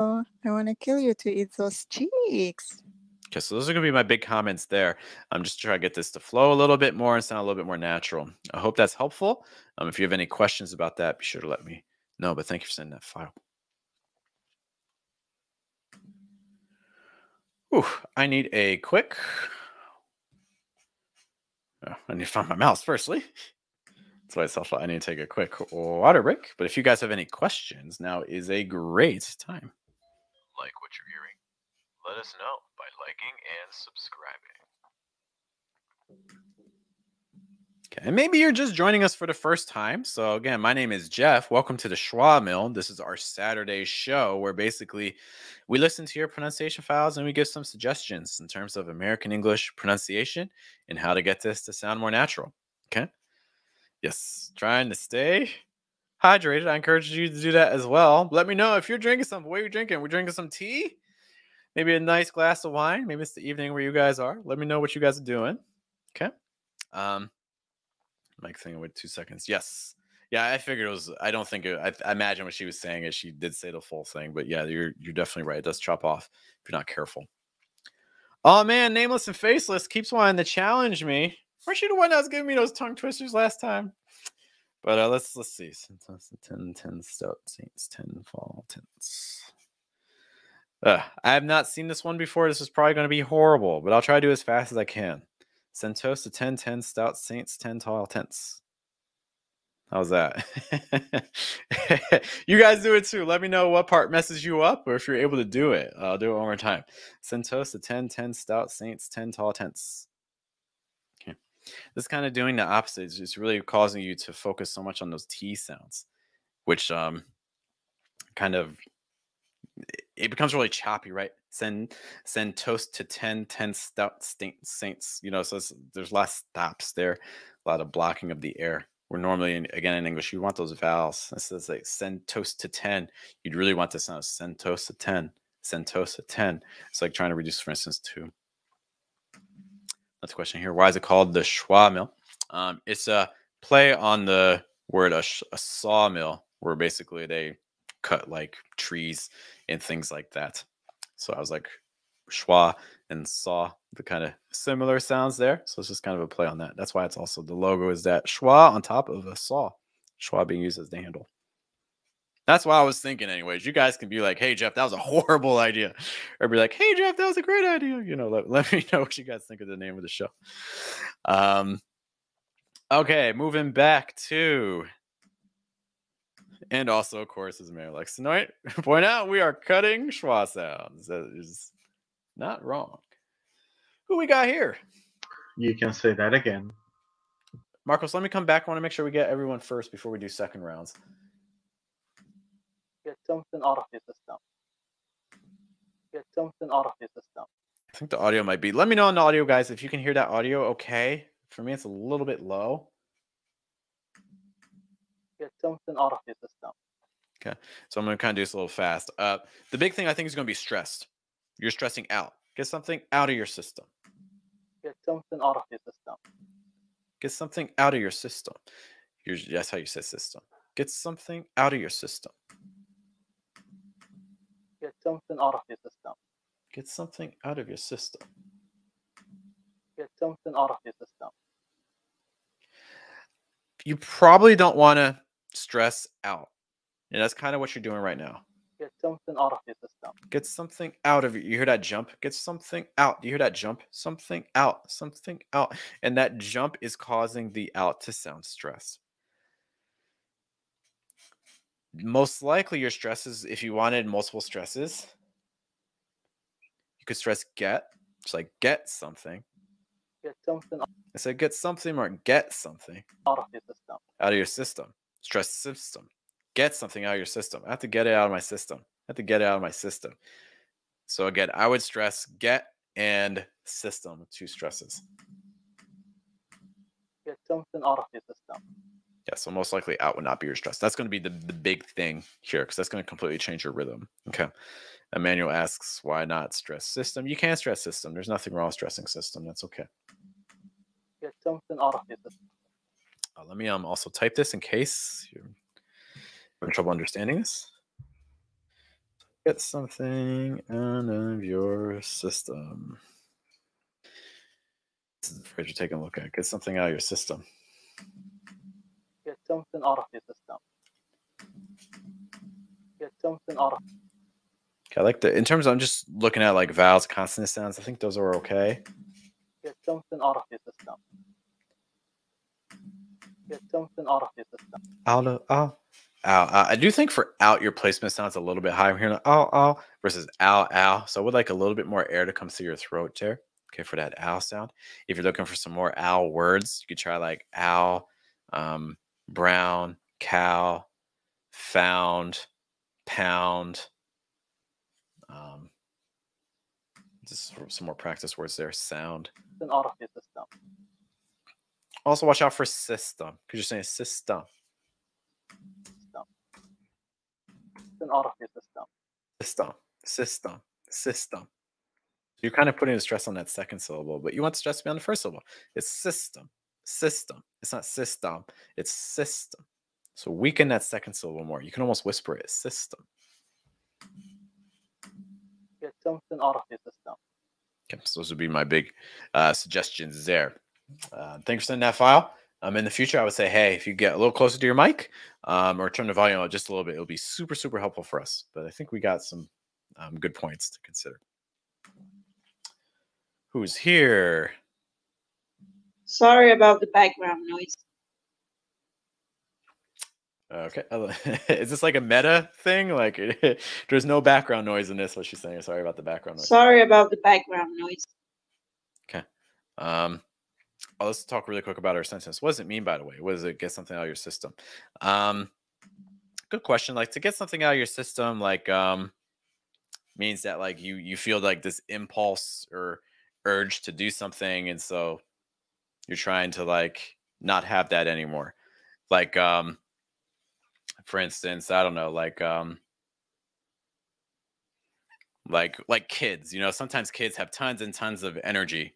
Oh, I want to kill you to eat those cheeks. Okay, so those are going to be my big comments there. I'm just trying to get this to flow a little bit more and sound a little bit more natural. I hope that's helpful. Um, if you have any questions about that, be sure to let me know. But thank you for sending that file. Ooh, I need a quick. Oh, I need to find my mouse firstly. That's why it's helpful. I need to take a quick water break. But if you guys have any questions, now is a great time. Like what you're hearing, let us know liking and subscribing. Okay, and maybe you're just joining us for the first time. So again, my name is Jeff. Welcome to the Schwa Mill. This is our Saturday show where basically we listen to your pronunciation files and we give some suggestions in terms of American English pronunciation and how to get this to sound more natural. Okay. Yes, trying to stay hydrated. I encourage you to do that as well. Let me know if you're drinking something. What are you drinking? We're drinking some tea, maybe a nice glass of wine. Maybe it's the evening where you guys are. Let me know what you guys are doing. Okay. Um, Mike thing wait two seconds. Yes. Yeah, I figured it was. I don't think it. I, I imagine what she was saying is she did say the full thing, but yeah, you're you're definitely right. It does chop off if you're not careful. Oh man, nameless and faceless keeps wanting to challenge me. Weren't you the one that was giving me those tongue twisters last time? But uh, let's let's see. Since that's the 10, 10 stout saints, 10 fall tents. I have not seen this one before. This is probably going to be horrible, but I'll try to do as fast as I can. Send toast to 10, 10 stout saints, 10 tall tents. How's that? you guys do it too. Let me know what part messes you up or if you're able to do it. I'll do it one more time. Send toast to 10, 10 stout saints, 10 tall tents. Okay. This kind of doing the opposite. It's just really causing you to focus so much on those T sounds, which um kind of it becomes really choppy, right? Send send toast to 10, 10 stout saints, you know, so there's less stops there, a lot of blocking of the air. Where normally, in, again, in English, you want those vowels. This is like send toast to 10. You'd really want to sound send toast to 10, send toast to 10. It's like trying to reduce, for instance, to. That's a question here. Why is it called the Schwa mill? Um, it's a play on the word a, a sawmill, where basically they cut like trees and things like that. So I was like, schwa and saw the kind of similar sounds there. So it's just kind of a play on that. That's why it's also the logo is that schwa on top of a saw, schwa being used as the handle. That's why I was thinking, anyways. You guys can be like, hey, Jeff, that was a horrible idea. Or be like, hey, Jeff, that was a great idea. You know, let, let me know what you guys think of the name of the show. Um, okay, moving back to and also, of course, as Mayor likes to point out, we are cutting schwa sounds. That is not wrong. Who we got here? You can say that again. Marcos, let me come back. I want to make sure we get everyone first before we do second rounds. Get something out of your system. Get something out of your system. I think the audio might be. Let me know on the audio, guys, if you can hear that audio okay. For me, it's a little bit low. Get something out of your system. Okay. So I'm going to kind of do this a little fast. Uh, the big thing I think is going to be stressed. You're stressing out. Get something out of your system. Get something out of your system. Get something out of your system. You're, that's how you say system. Get something out of your system. Get something out of your system. Get something out of your system. Get something out of your system. You probably don't want to stress out. And that's kind of what you're doing right now. Get something out of your system. Get something out of you. You hear that jump? Get something out. You hear that jump? Something out. Something out. And that jump is causing the out to sound stress. Most likely, your stresses, if you wanted multiple stresses, you could stress get, It's like get something. Get something I said get something or get something out of your system. out of your system. Stress system. Get something out of your system. I have to get it out of my system. I have to get it out of my system. So again, I would stress get and system, two stresses. Get something out of your system. Yeah, so most likely out would not be your stress. That's going to be the, the big thing here because that's going to completely change your rhythm. Okay. Emmanuel asks, why not stress system? You can stress system. There's nothing wrong with stressing system. That's okay. Get something out of your system. Uh, let me um also type this in case you're having trouble understanding this. Get something out of your system. This is the phrase you're taking a look at. Get something out of your system. Get something out of your system. Get something out of Okay, I like the in terms of I'm just looking at like vowels, consonant sounds. I think those are okay. get something out of your system. Get something out of your system. Out of out. Ow, ow. I do think for out your placement sounds a little bit higher here. Like, ow, ow versus ow, ow. So I would like a little bit more air to come through your throat there. Okay, for that ow sound. If you're looking for some more ow words, you could try like ow, um, brown, cow, found, pound. Um, just some more practice words there. Sound. Out of your system. Also, watch out for system because you're saying system, System. Something out of system. system, system, system. So you're kind of putting the stress on that second syllable, but you want the stress to be on the first syllable. It's system, system. It's not system, it's system. So weaken that second syllable more. You can almost whisper it system. Get something out of your system. Okay, so those would be my big uh, suggestions there. Uh, thanks for sending that file. Um, in the future, I would say, hey, if you get a little closer to your mic um, or turn the volume up just a little bit, it'll be super, super helpful for us. But I think we got some um, good points to consider. Who's here? Sorry about the background noise. Okay. Is this like a meta thing? Like, there's no background noise in this. What she's saying. Sorry about the background noise. Sorry about the background noise. Okay. Um, oh, let's talk really quick about our sentence. What does it mean, by the way? What does it get something out of your system? Um, good question. Like to get something out of your system, like um, means that like you you feel like this impulse or urge to do something, and so you're trying to like not have that anymore. Like um, for instance, I don't know, like um, like like kids. You know, sometimes kids have tons and tons of energy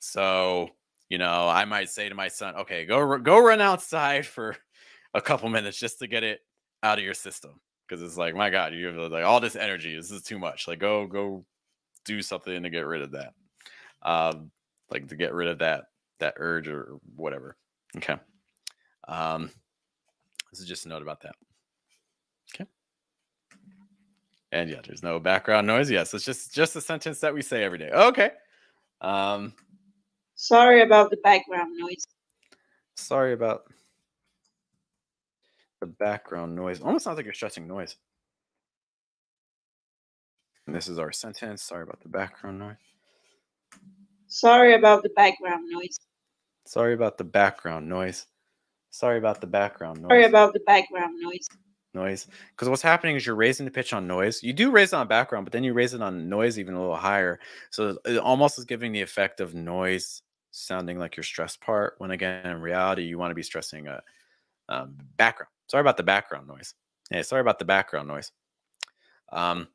so, you know, I might say to my son, "Okay, go go run outside for a couple minutes just to get it out of your system." Because it's like, my God, you have like all this energy. This is too much. Like, go go do something to get rid of that. Um, like to get rid of that that urge or whatever. Okay. Um, this is just a note about that. Okay. And yeah, there's no background noise. Yes, it's just just a sentence that we say every day. Okay. Um, Sorry about the background noise. Sorry about the background noise. Almost sounds like you're stressing noise. And this is our sentence. Sorry about the background noise. Sorry about the background noise. Sorry about the background noise. Sorry about the background noise. Sorry about the background noise. noise. Because what's happening is you're raising the pitch on noise. You do raise it on background, but then you raise it on noise even a little higher. So it almost is giving the effect of noise sounding like your stress part. When again, in reality, you want to be stressing a um, background. Sorry about the background noise. Yeah, sorry about the background noise. Um,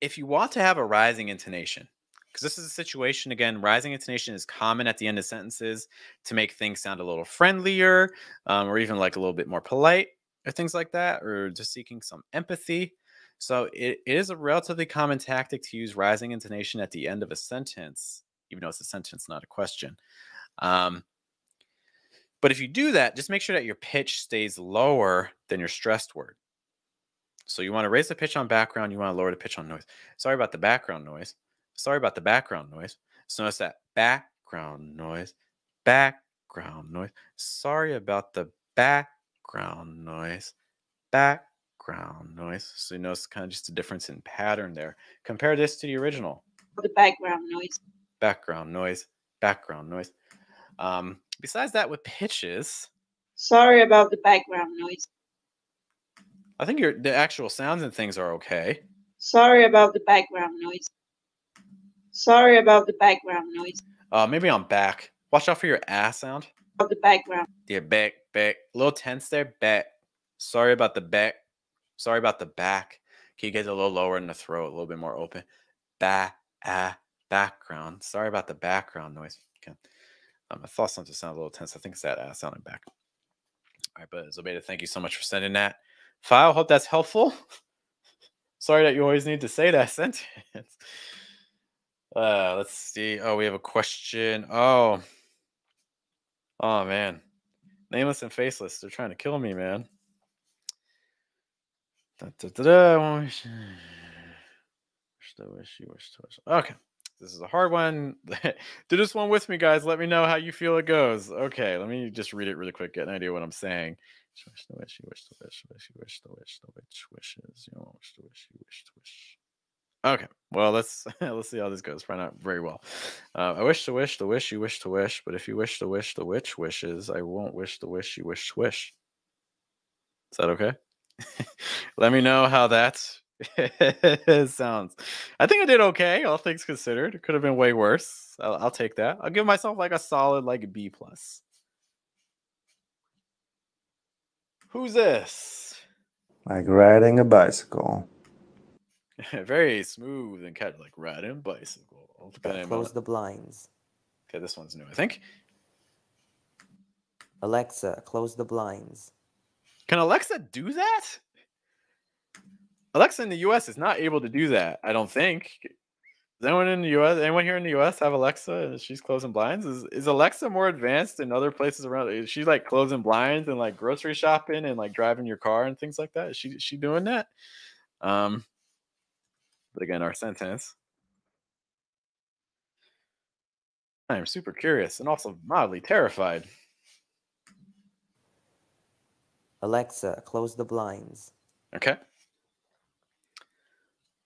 if you want to have a rising intonation, because this is a situation again, rising intonation is common at the end of sentences to make things sound a little friendlier um, or even like a little bit more polite. or things like that, or just seeking some empathy. So it, it is a relatively common tactic to use rising intonation at the end of a sentence, even though it's a sentence, not a question. Um, but if you do that, just make sure that your pitch stays lower than your stressed word. So you want to raise the pitch on background, you want to lower the pitch on noise. Sorry about the background noise. Sorry about the background noise. So notice that background noise, background noise. Sorry about the background noise, background noise. So you notice kind of just a difference in pattern there. Compare this to the original The background noise. Background noise, background noise. Um, besides that, with pitches, Sorry about the background noise. I think your the actual sounds and things are okay. Sorry about the background noise. Sorry about the background noise. Uh, maybe on back. Watch out for your ass sound. About the background. Yeah, back, back. A little tense there. Back. Sorry about the back. Sorry about the back. Can you get a little lower in the throat, a little bit more open? Back, ah, background. Sorry about the background noise. Um, I thought something sounded a little tense. I think it's that ass sounding back. All right, but Zobeda, thank you so much for sending that file. Hope that's helpful. Sorry that you always need to say that sentence. Uh, let's see. Oh, we have a question. Oh, oh man, nameless and faceless. They're trying to kill me, man. Da, da, da, da. Wish to wish wish wish. Okay, this is a hard one. Do this one with me, guys. Let me know how you feel it goes. Okay, let me just read it really quick, get an idea what I'm saying. Wish to wish wish to wish, wish wish to wish to wish wishes. You wish to wish you wish to wish. Okay, well let's let's see how this goes. Probably not very well. Uh, I wish to wish the wish you wish to wish, but if you wish to wish the witch wishes, I won't wish the wish you wish to wish. Is that okay? Let me know how that sounds. I think I did okay, all things considered. It could have been way worse. I'll, I'll take that. I'll give myself like a solid like B plus. Who's this? Like riding a bicycle. Very smooth and kind of like riding a bicycle. I'll put that in Close my- the blinds. Okay, this one's new, I think. Alexa, close the blinds. Can Alexa do that? Alexa in the US is not able to do that, I don't think. Does anyone in the US, anyone here in the US have Alexa and she's closing blinds? Is is Alexa more advanced in other places around? Is she like closing blinds and like grocery shopping and like driving your car and things like that? Is she is she doing that? Um but again, our sentence. I am super curious and also mildly terrified. Alexa, close the blinds. Okay.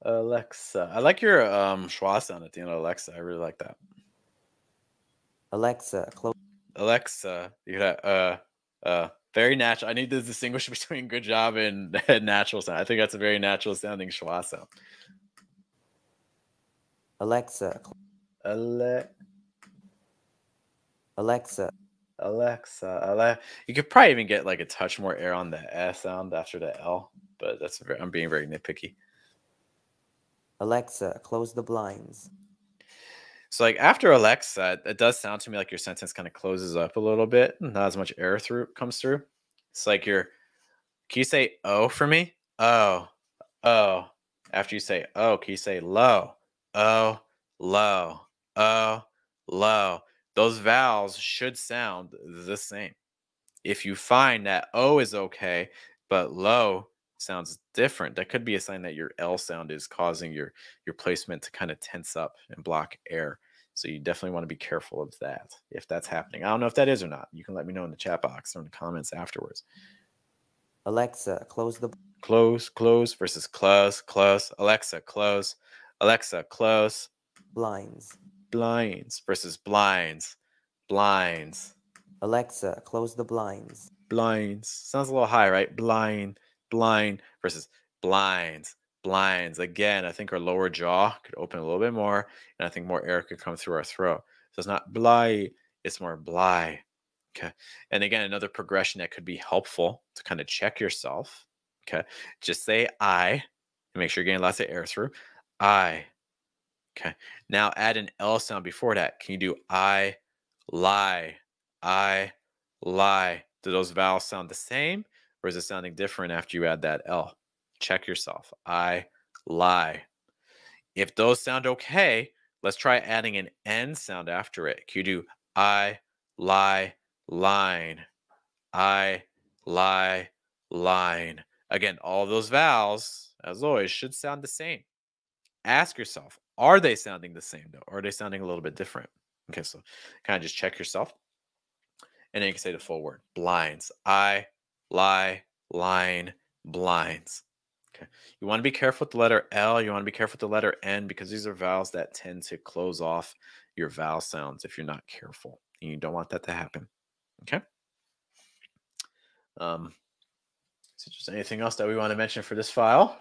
Alexa. I like your um schwa sound at the end of Alexa. I really like that. Alexa, close. Alexa, you got uh uh very natural. I need to distinguish between good job and natural sound. I think that's a very natural sounding schwa sound. Alexa, Ale- Alexa, Alexa, Ale- you could probably even get like a touch more air on the S sound after the L, but that's very, I'm being very nitpicky. Alexa, close the blinds. So like after Alexa, it does sound to me like your sentence kind of closes up a little bit. Not as much air through comes through. It's like you're can you say oh for me? Oh, oh. After you say oh, can you say low? Oh, low, oh, low. Those vowels should sound the same. If you find that O is okay, but low sounds different, that could be a sign that your L sound is causing your your placement to kind of tense up and block air. So you definitely want to be careful of that if that's happening. I don't know if that is or not. You can let me know in the chat box or in the comments afterwards. Alexa, close the. Close, close versus close, close. Alexa, close. Alexa, close. Blinds. Blinds versus blinds. Blinds. Alexa, close the blinds. Blinds. Sounds a little high, right? Blind, blind versus blinds. Blinds. Again, I think our lower jaw could open a little bit more, and I think more air could come through our throat. So it's not bly, it's more bly. Okay. And again, another progression that could be helpful to kind of check yourself. Okay. Just say I and make sure you're getting lots of air through. I. Okay. Now add an L sound before that. Can you do I lie? I lie. Do those vowels sound the same or is it sounding different after you add that L? Check yourself. I lie. If those sound okay, let's try adding an N sound after it. Can you do I lie line? I lie line. Again, all those vowels, as always, should sound the same. Ask yourself, are they sounding the same though? Or are they sounding a little bit different? Okay, so kind of just check yourself. And then you can say the full word blinds. I lie, line, blinds. Okay. You want to be careful with the letter L. You want to be careful with the letter N because these are vowels that tend to close off your vowel sounds if you're not careful. And you don't want that to happen. Okay. Um, so just anything else that we want to mention for this file?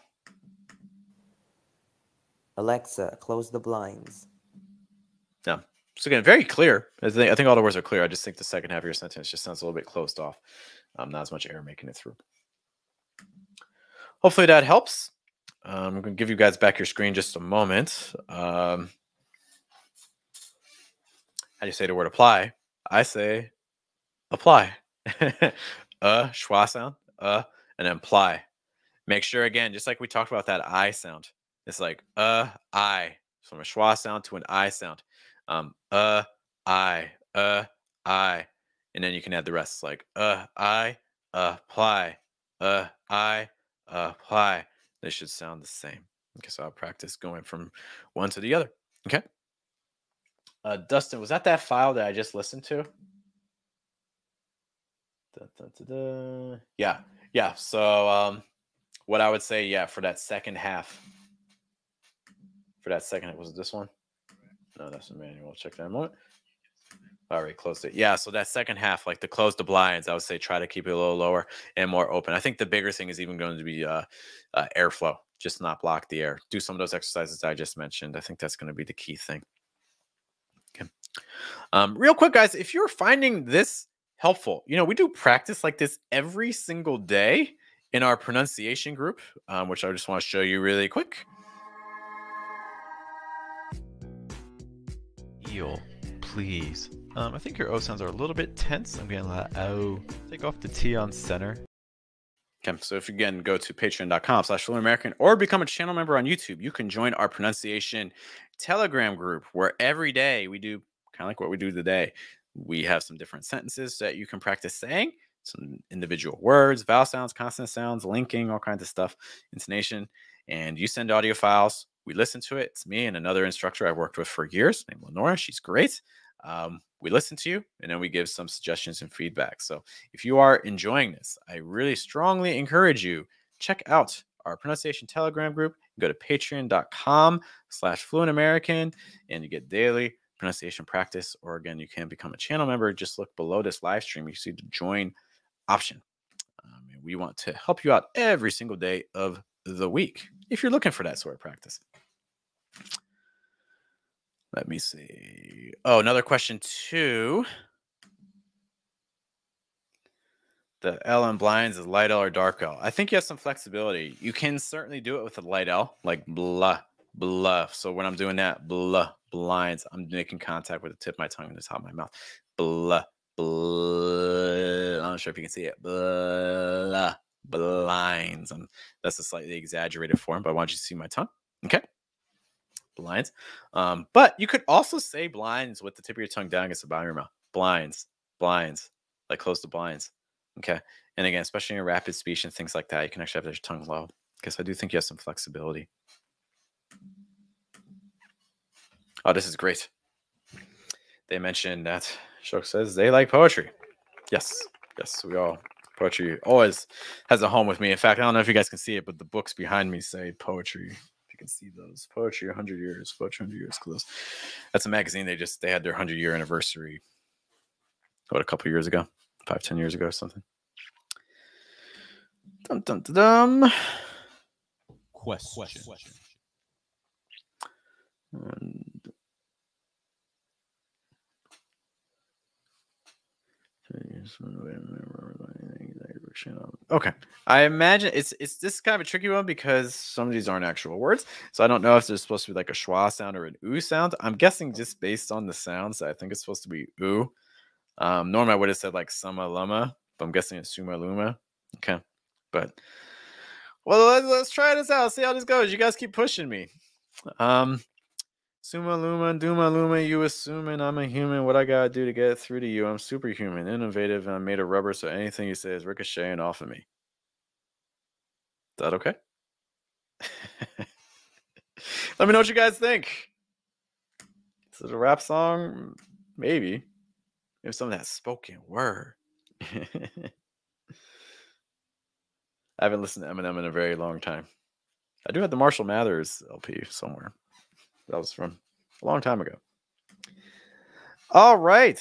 Alexa, close the blinds. No. So again, very clear. I think, I think all the words are clear. I just think the second half of your sentence just sounds a little bit closed off. Um, not as much air making it through. Hopefully that helps. Um, I'm going to give you guys back your screen just a moment. Um, how do you say the word apply? I say apply. uh, schwa sound, uh, and then apply. Make sure again, just like we talked about that I sound, it's like uh, I, from a schwa sound to an I sound. Um, uh, I, uh, I, and then you can add the rest like uh, I, apply, uh, I, apply. They should sound the same. Okay, so I'll practice going from one to the other. Okay. Uh, Dustin, was that that file that I just listened to? Da, da, da. Yeah, yeah. So, um, what I would say, yeah, for that second half, for that second, it was this one? No, that's Emmanuel. Check that out. All right, closed it. Yeah, so that second half, like the close the blinds, I would say try to keep it a little lower and more open. I think the bigger thing is even going to be uh, uh, airflow, just not block the air. Do some of those exercises I just mentioned. I think that's going to be the key thing. Okay. Um, real quick, guys, if you're finding this helpful, you know, we do practice like this every single day in our pronunciation group, um, which I just want to show you really quick. Eel, please. Um, I think your O sounds are a little bit tense. I'm a lot of O. Take off the T on center. Okay, so if you again go to patreon.com slash American or become a channel member on YouTube, you can join our pronunciation Telegram group where every day we do kind of like what we do today. We have some different sentences that you can practice saying, some individual words, vowel sounds, consonant sounds, linking, all kinds of stuff, intonation. And you send audio files. We listen to it. It's me and another instructor I've worked with for years named Lenora. She's great. Um, we listen to you and then we give some suggestions and feedback. So if you are enjoying this, I really strongly encourage you check out our pronunciation telegram group. Go to patreon.com slash fluent American and you get daily pronunciation practice. Or again, you can become a channel member. Just look below this live stream. You see the join option. Um, and we want to help you out every single day of the week if you're looking for that sort of practice. Let me see. Oh, another question too. The L in blinds is light L or dark L. I think you have some flexibility. You can certainly do it with a light L, like blah, blah. So when I'm doing that, blah, blinds, I'm making contact with the tip of my tongue and the top of my mouth. Blah, blah. I'm not sure if you can see it. Blah, blinds. Um, that's a slightly exaggerated form, but I want you to see my tongue. Okay blinds. Um, but you could also say blinds with the tip of your tongue down against the bottom of your mouth. Blinds, blinds, like close to blinds. Okay. And again, especially in rapid speech and things like that, you can actually have your tongue low because I do think you have some flexibility. Oh, this is great. They mentioned that Shok says they like poetry. Yes, yes, we all poetry always has a home with me. In fact, I don't know if you guys can see it, but the books behind me say poetry can see those. Poetry 100 years, Poetry 100 years close. That's a magazine. They just they had their 100 year anniversary. What a couple years ago, five ten years ago or something. Dum dum dum. dum. Question. And Okay. I imagine it's it's this kind of a tricky one because some of these aren't actual words. So I don't know if there's supposed to be like a schwa sound or an oo sound. I'm guessing just based on the sounds, I think it's supposed to be oo. Um, normally I would have said like sama lama, but I'm guessing it's suma luma. Okay. But well, let's, let's try this out. See how this goes. You guys keep pushing me. Um, Suma Luma, Duma Luma, you assuming I'm a human. What I gotta do to get through to you? I'm superhuman, innovative, and I'm made of rubber, so anything you say is ricocheting off of me. Is that okay? Let me know what you guys think. Is it a rap song? Maybe. Maybe some of that spoken word. I haven't listened to Eminem in a very long time. I do have the Marshall Mathers LP somewhere. That was from a long time ago. All right.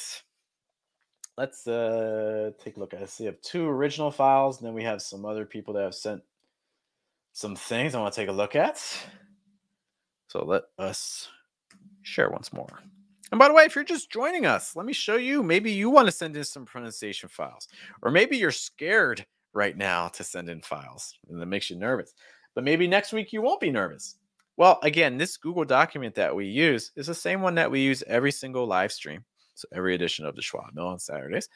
Let's uh take a look. I see I have two original files, and then we have some other people that have sent some things I want to take a look at. So let us share once more. And by the way, if you're just joining us, let me show you. Maybe you want to send in some pronunciation files, or maybe you're scared right now to send in files and that makes you nervous. But maybe next week you won't be nervous. Well, again, this Google document that we use is the same one that we use every single live stream. So every edition of the Schwa Mill on Saturdays.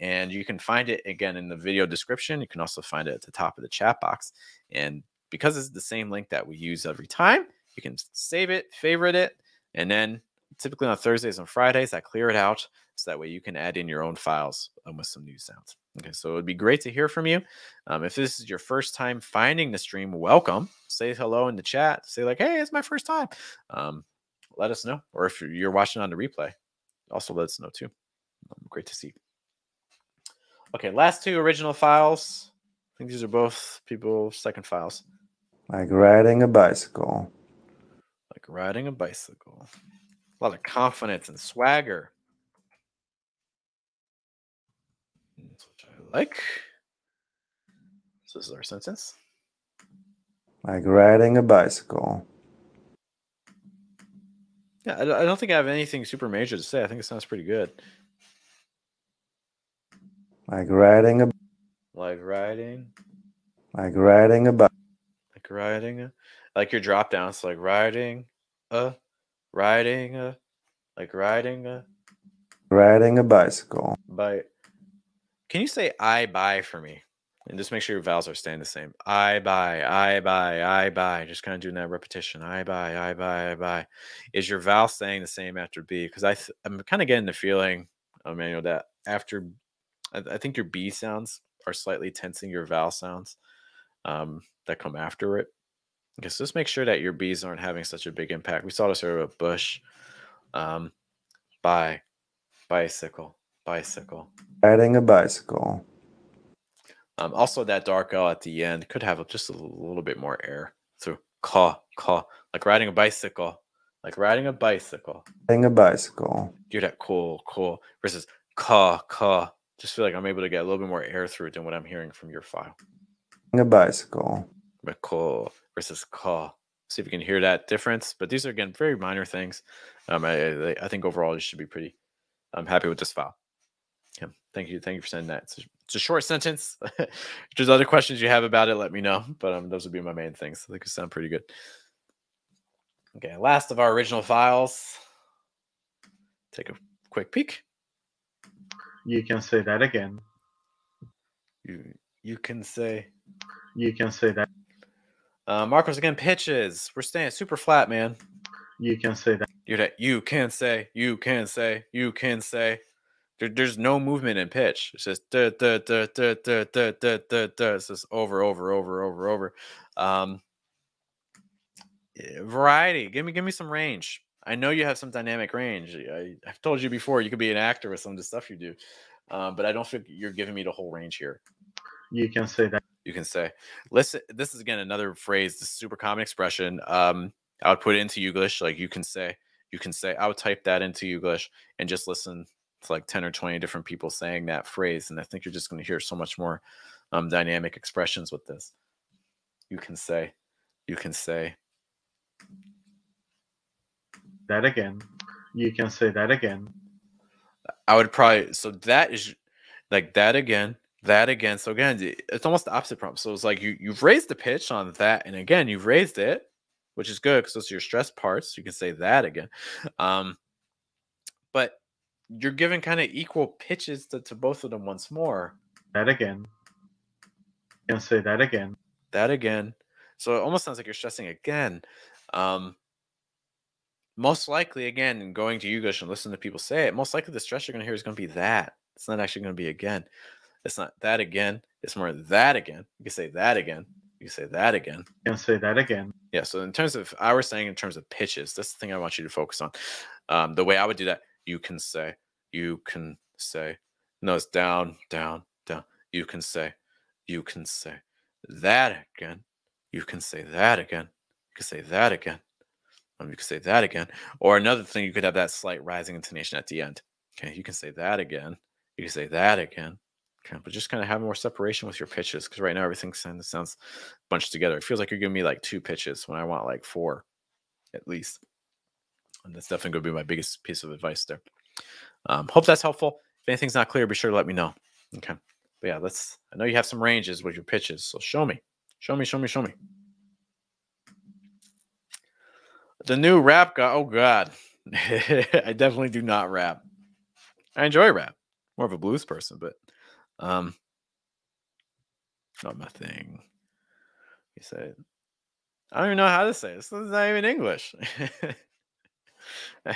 And you can find it again in the video description. You can also find it at the top of the chat box. And because it's the same link that we use every time, you can save it, favorite it, and then typically on Thursdays and Fridays, I clear it out so that way you can add in your own files um, with some new sounds. Okay, so it would be great to hear from you. Um, if this is your first time finding the stream, welcome. Say hello in the chat. Say like, "Hey, it's my first time." Um, let us know. Or if you're watching on the replay, also let us know too. Um, great to see. Okay, last two original files. I think these are both people's second files. Like riding a bicycle. Like riding a bicycle. A lot of confidence and swagger. That's what I like. So this is our sentence. Like riding a bicycle. Yeah, I don't think I have anything super major to say. I think it sounds pretty good. Like riding a Like riding, like riding a bike. like riding, a, like your drop downs, like riding, a, riding, a, like riding a Riding a bicycle. bite. Can you say I buy for me? And just make sure your vowels are staying the same. I buy, I buy, I buy. Just kind of doing that repetition. I buy, I buy, I buy. Is your vowel staying the same after B? Because I th- I'm kind of getting the feeling, Emmanuel, that after I, I think your B sounds are slightly tensing your vowel sounds um, that come after it. Just make sure that your bees aren't having such a big impact. We saw this earlier with Bush. Um, buy, bicycle, bicycle. Riding a bicycle. Um, also, that dark L at the end could have just a little bit more air. So, caw, caw, like riding a bicycle, like riding a bicycle. Riding a bicycle. You're that cool, cool versus caw, caw. Just feel like I'm able to get a little bit more air through it than what I'm hearing from your file. Riding a bicycle. But caw versus call. See if you can hear that difference. But these are again very minor things. Um, I, I, think overall you should be pretty. I'm happy with this file. Yeah, thank you, thank you for sending that. It's a, it's a short sentence. if there's other questions you have about it, let me know. But um, those would be my main things. I think it sound pretty good. Okay, last of our original files. Take a quick peek. You can say that again. You you can say You can say that. Uh, Marcos again pitches. We're staying super flat, man. You can say that. You're that you can say, you can say, you can say. There, there's no movement in pitch. It's just duh, duh, duh, duh, duh, duh, duh, duh, duh. It's just over, over, over, over, over. Um, variety. Give me, give me some range. I know you have some dynamic range. I, I've told you before, you could be an actor with some of the stuff you do, um, but I don't think you're giving me the whole range here. You can say that. You can say, listen. This is again another phrase, this super common expression. Um, I would put it into YouGlish, like you can say, you can say. I would type that into YouGlish and just listen to like 10 or 20 different people saying that phrase. And I think you're just going to hear so much more um, dynamic expressions with this. You can say, you can say, That again. You can say that again. I would probably, so that is like that again, that again. So again, it's almost the opposite problem. So it's like you, you've raised the pitch on that. And again, you've raised it, which is good because those are your stress parts. You can say that again. Um, but you're giving kind of equal pitches to, to both of them once more. That again. You can say that again. that again. So it almost sounds like you're stressing again. Um, most likely, again, going to YouGlish and listening to people say it, most likely the stress you're going to hear is going to be that. It's not actually going to be again. It's not that again. It's more that again. You can say that again. You can say that again. You can say that again. Yeah. So in terms of, I was saying in terms of pitches, that's the thing I want you to focus on. Um, the way I would do that, you can say, you can say, no, it's down, down, down. You can say, you can say that again. You can say that again. You can say that again. Um, you can say that again. Or another thing, you could have that slight rising intonation at the end. Okay. You can say that again. You can say that again. Okay. But just kind of have more separation with your pitches because right now everything sounds, sounds bunched together. It feels like you're giving me like two pitches when I want like four at least. And that's definitely going to be my biggest piece of advice there. Um, hope that's helpful. If anything's not clear, be sure to let me know. Okay. But yeah, let's. I know you have some ranges with your pitches, so show me, show me, show me, show me. The new rap guy. Oh God, I definitely do not rap. I enjoy rap. More of a blues person, but um, not my thing. You said, I don't even know how to say this. This is not even English. yeah,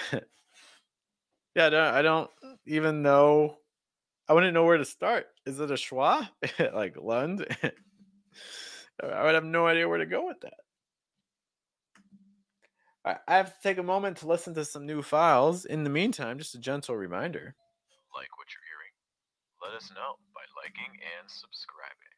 I don't, I don't even know. I wouldn't know where to start. Is it a schwa? like Lund? I would have no idea where to go with that. I have to take a moment to listen to some new files. In the meantime, just a gentle reminder like what you're let us know by liking and subscribing.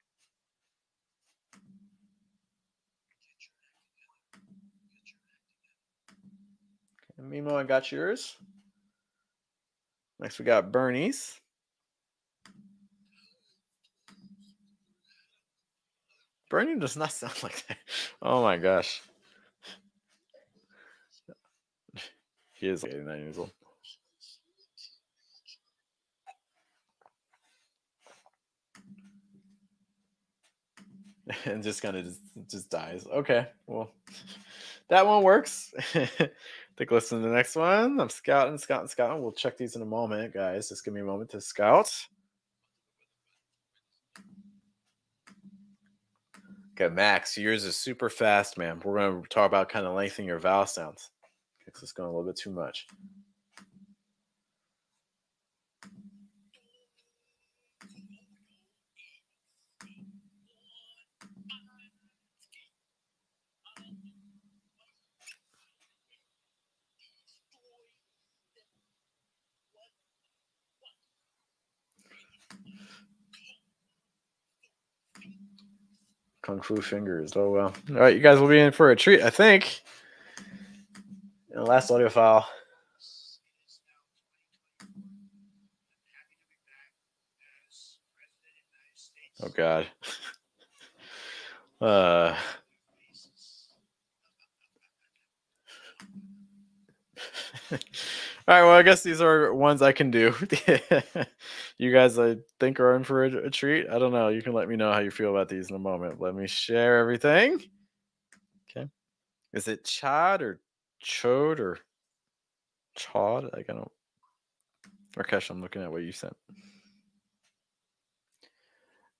Okay, Mimo, I got yours. Next, we got Bernice. Bernie does not sound like that. Oh my gosh. He is 89 years old. and just kind of just, just dies. Okay, well, that one works. Take a listen to the next one. I'm scouting, scouting, scouting. We'll check these in a moment, guys. Just give me a moment to scout. Okay, Max, yours is super fast, man. We're going to talk about kind of lengthening your vowel sounds. It's going a little bit too much. Kung Fu Fingers. Oh well. All right, you guys will be in for a treat, I think. In the last audio file. Oh God. Uh. All right. Well, I guess these are ones I can do. you guys, I think, are in for a, a, treat. I don't know. You can let me know how you feel about these in a moment. Let me share everything. Okay. Is it Chad or Chode or Chod? Like, I don't. Rakesh, I'm looking at what you sent.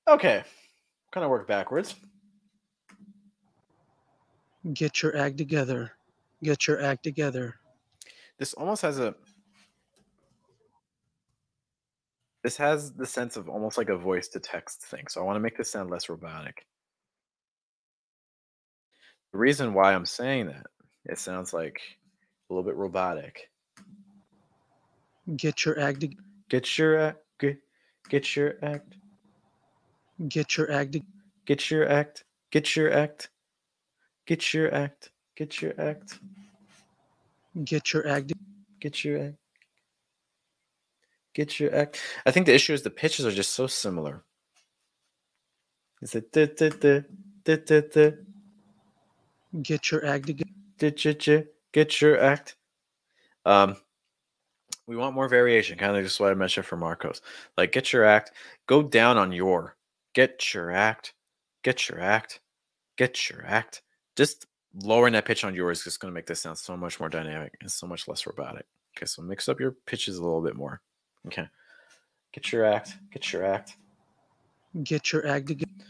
Okay. Kind of work backwards. Get your act together. Get your act together. This almost has a this has the sense of almost like a voice to text thing. So I want to make this sound less robotic. The reason why I'm saying that, it sounds like a little bit robotic. Get your act. Get your act. Get, get your act. Get your act. Get your act. Get your act. Get your act. Get your act. Get your act. Get your act. Get your act. I think the issue is the pitches are just so similar. Is it da, da, da, da, da, da. Get your act. Get, get your act. Um, we want more variation, kind of just what I mentioned for Marcos. Like, get your act. Go down on your. Get your act. Get your act. Get your act. Just lowering that pitch on yours is going to make this sound so much more dynamic and so much less robotic. Okay, so mix up your pitches a little bit more. Okay. Get your act. Get your act. Get your act. Again.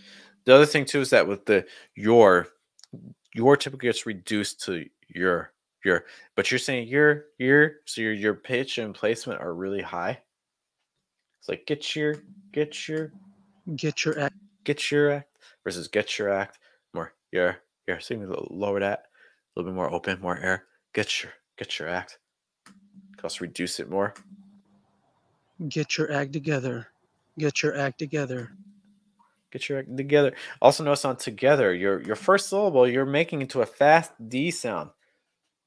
The other thing too is that with the your your typically gets reduced to your your, but you're saying your your so your your pitch and placement are really high. It's like get your get your Get your act. get your act versus get your act more your your see me lower that. A little bit more open more air. Get your get your act. Also reduce it more. Get your act together. Get your act together. get your act together. Also notice on together your your first syllable you're making into a fast d sound.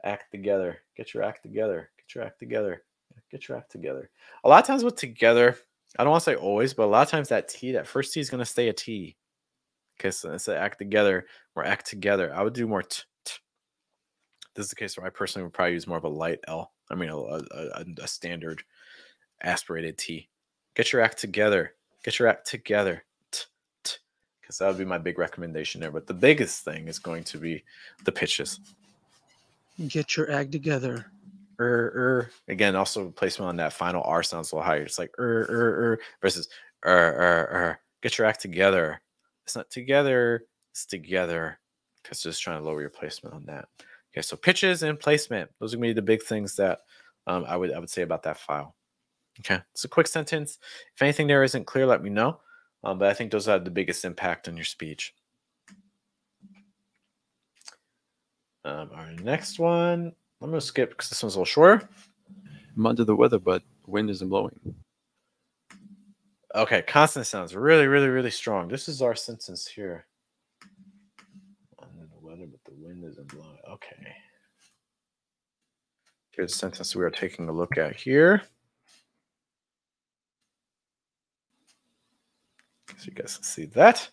Act together. Get your act together. Get your act together. Get your act together. A lot of times with together i don't want to say always but a lot of times that t that first t is going to stay a t because it's a act together or act together i would do more t, t. this is the case where i personally would probably use more of a light l i mean a, a, a, a standard aspirated t get your act together get your act together because that would be my big recommendation there but the biggest thing is going to be the pitches Get your act together. er, er. Again, also placement on that final R sounds a little higher. It's like er, er, er versus er, er, er. Get your act together. It's not together. It's together. Because just trying to lower your placement on that. Okay, so pitches and placement. Those are gonna be the big things that um, I would I would say about that file. Okay, it's a quick sentence. If anything there isn't clear, let me know. Um, but I think those have the biggest impact on your speech. Um, our next one, I'm gonna skip because this one's a little shorter. I'm under the weather, but wind isn't blowing. Okay, consonant sounds really, really, really strong. This is our sentence here. Under the weather, but the wind isn't blowing. Okay. Here's the sentence we are taking a look at here. So you guys can see that.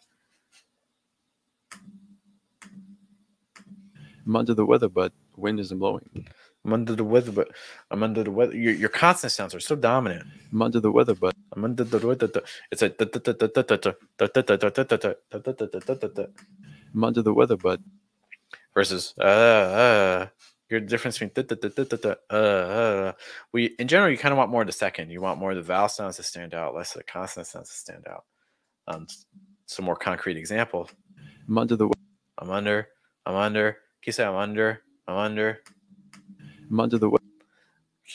I'm under the weather, but wind isn't blowing. I'm under the weather, but I'm under the weather. Your, your consonant sounds are so dominant. I'm under the weather, but I'm under the weather. It's a I'm under the weather, but versus uh, uh your difference between uh, uh. we in general you kind of want more of the second you want more of the vowel sounds to stand out less of the consonant sounds to stand out um some more concrete example I'm under the i'm under i'm under can you say i'm under i'm under I'm under the can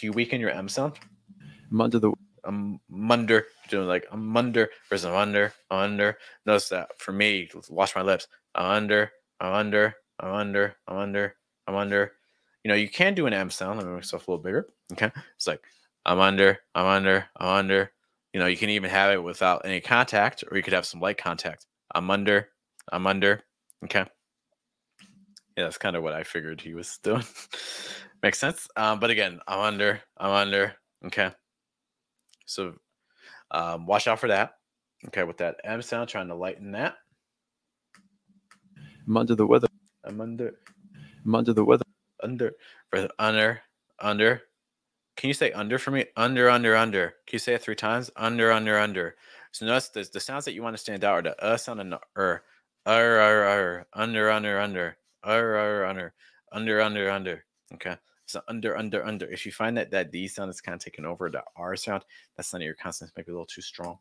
you weaken your m sound I'm under the i'm under doing like i'm under versus i'm under under notice that for me wash my lips i'm under i'm under i'm under i'm under i'm under you know, you can do an M sound. Let me make myself a little bigger. Okay. It's like I'm under, I'm under, I'm under. You know, you can even have it without any contact, or you could have some light contact. I'm under, I'm under. Okay. Yeah, that's kind of what I figured he was doing. Makes sense. Um, but again, I'm under, I'm under. Okay. So um, watch out for that. Okay, with that M sound, trying to lighten that. I'm under the weather. I'm under, I'm under the weather. under for under under can you say under for me under under under can you say it three times under under under so notice the, the sounds that you want to stand out are the uh sound and the er er er er under under under er er under under under under okay so under under under if you find that that d sound is kind of taking over the r sound that's none of your consonants might be a little too strong.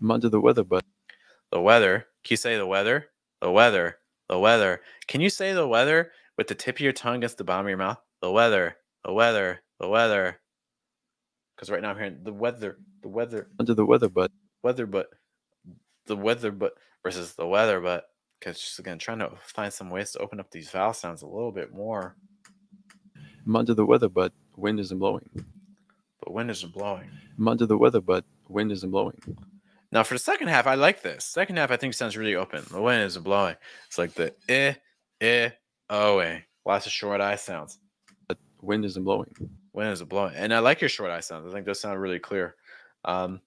I'm under the weather, but the weather? Can you say the weather? The weather. The weather. Can you say the weather with the tip of your tongue against the bottom of your mouth. The weather, the weather, the weather. Because right now I'm hearing the weather, the weather, under the weather, but weather, but the weather, but versus the weather, but because just again trying to find some ways to open up these vowel sounds a little bit more. I'm under the weather, but wind isn't blowing. But wind isn't blowing. I'm under the weather, but wind isn't blowing. Now for the second half, I like this. Second half, I think sounds really open. The wind isn't blowing. It's like the eh, eh, oh, eh. Lots of short I sounds. But wind isn't blowing. When is it blowing? And I like your short I sounds. I think those sound really clear. Um,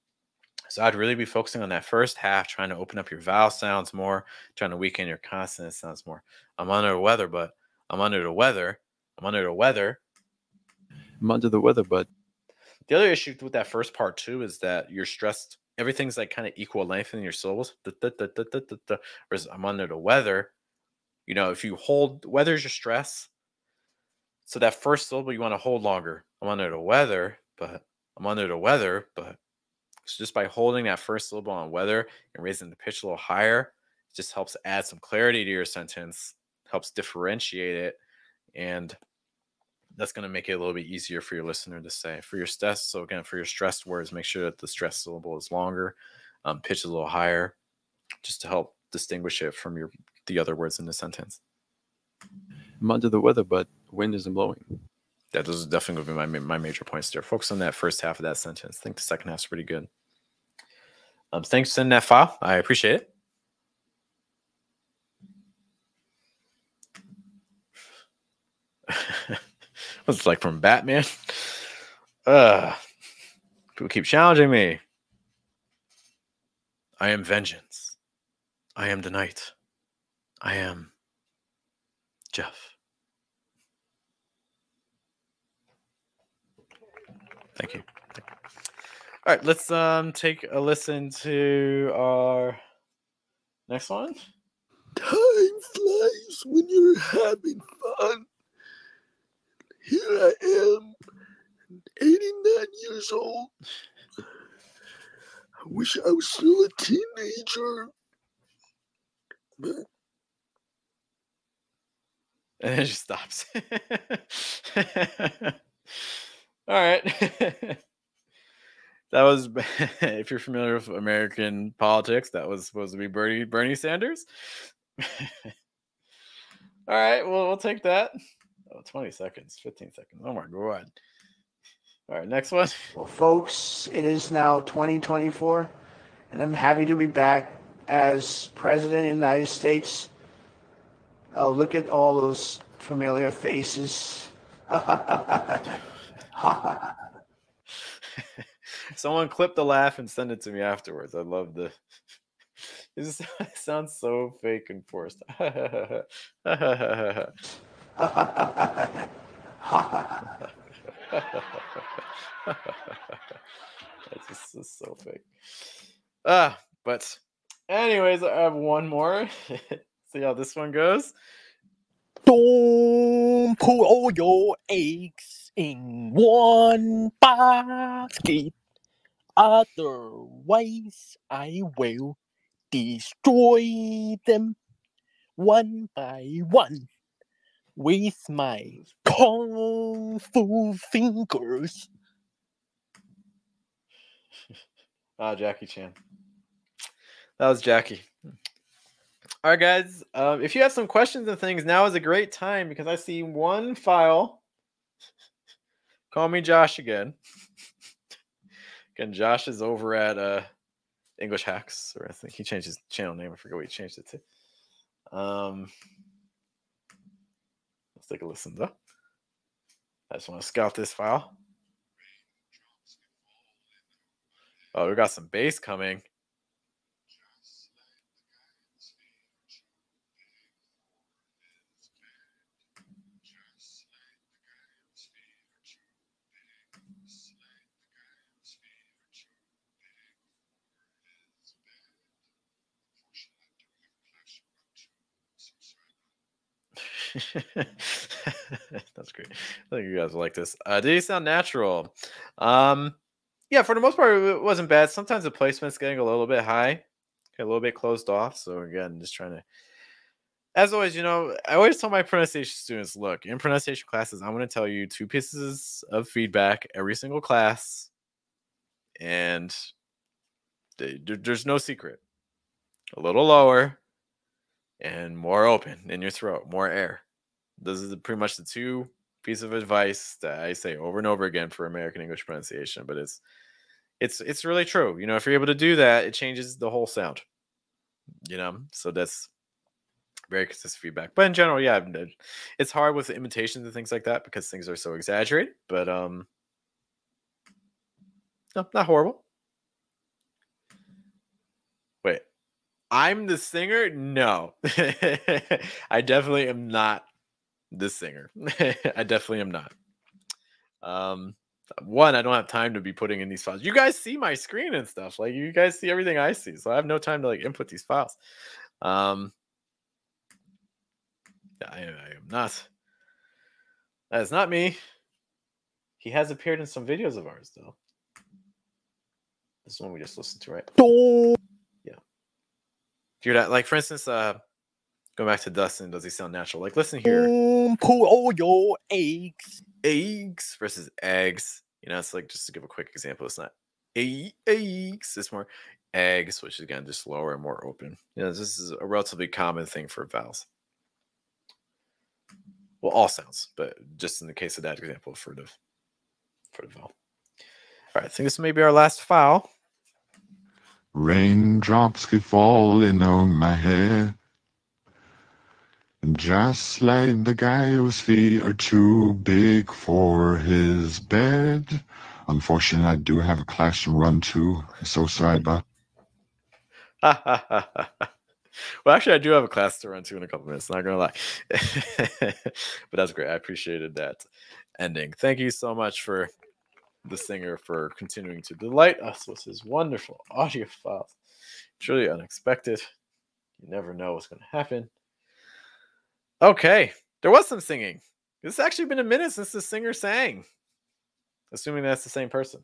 so I'd really be focusing on that first half, trying to open up your vowel sounds more, trying to weaken your consonant sounds more. I'm under the weather, but I'm under the weather. I'm under the weather. I'm under the weather, but The other issue with that first part too is that you're stressed. Everything's like kind of equal length in your syllables. Da, da, da. Whereas I'm under the weather. You know, if you hold weather's your stress. So that first syllable you want to hold longer. I'm under the weather, but I'm under the weather, but so just by holding that first syllable on weather and raising the pitch a little higher, it just helps add some clarity to your sentence, helps differentiate it, and that's going to make it a little bit easier for your listener to say. For your stress, so again, for your stressed words, make sure that the stress syllable is longer, um, pitch is a little higher, just to help distinguish it from your the other words in the sentence. I'm under the weather, but wind isn't blowing. That those are definitely going to be my my major points there. Focus on that first half of that sentence. I think the second half's pretty good. Um, thanks for sending that file. I appreciate it. It like from Batman? Uh, people keep challenging me. I am vengeance. I am the night. I am Jeff. Thank you. Thank you. All right, let's um take a listen to our next one. Time flies when you're having fun. Here I am, 89 years old. I wish I was still a teenager. But And it just stops. All right. that was if you're familiar with American politics, that was supposed to be Bernie Bernie Sanders. All right, well we'll take that. Oh, 20 seconds, 15 seconds. Oh my god. All right, next one. Well, folks, it is now 2024, and I'm happy to be back as President of the United States. Oh, look at all those familiar faces. Someone clip the laugh and send it to me afterwards. I love the. It just it sounds so fake and forced. That's just, so fake. Ah, but anyways, I have one more. See how this one goes. Don't put all your eggs in one basket. Otherwise, I will destroy them one by one with my kung fu fingers. Ah, Jackie Chan. That was Jackie. All right, guys. Um, if you have some questions and things, now is a great time because I see one file. Call me Josh again. again, Josh is over at uh, English Hacks, or I think he changed his channel name. I forget what he changed it to. Um, let's take a listen though. I just want to scout this file. Oh, we got some bass coming. That's great. I think you guys will like this. Uh, did he sound natural? Um, yeah, for the most part, it wasn't bad. Sometimes the placement's getting a little bit high, a little bit closed off. So again, just trying to. As always, you know, I always tell my pronunciation students, look, in pronunciation classes, I'm going to tell you two pieces of feedback every single class, and there's no secret. A little lower and more open in your throat, more air. Those is pretty much the two piece of advice that I say over and over again for American English pronunciation. But it's it's it's really true. You know, if you're able to do that, it changes the whole sound. You know, so that's very consistent feedback. But in general, yeah, it's hard with imitations and things like that because things are so exaggerated. But um, no, not horrible. Wait, I'm the singer? No. I definitely am not the singer. I definitely am not. Um one, I don't have time to be putting in these files. You guys see my screen and stuff. Like you guys see everything I see. So I have no time to like input these files. Um I, I am not. That is not me. He has appeared in some videos of ours though. This one we just listened to, right? Yeah. hear that. Like for instance, uh, go back to Dustin. Does he sound natural? Like listen here. Um, pull all your eggs. eggs versus eggs. You know, it's like just to give a quick example, it's not eggs, it's more eggs, which is again just lower and more open. You know, this is a relatively common thing for vowels. Well, all sounds, but just in the case of that example for the for the vowel. All right, I think this may be our last file. Raindrops keep falling on my head. Just like the guy whose feet are too big for his bed. Unfortunately, I do have a class to run to. So sorry about well, actually, I do have a class to run to in a couple minutes. Not gonna lie, but that's great. I appreciated that ending. Thank you so much for the singer for continuing to delight us with his wonderful audio files. Truly unexpected. You never know what's gonna happen. Okay, there was some singing. It's actually been a minute since the singer sang. Assuming that's the same person.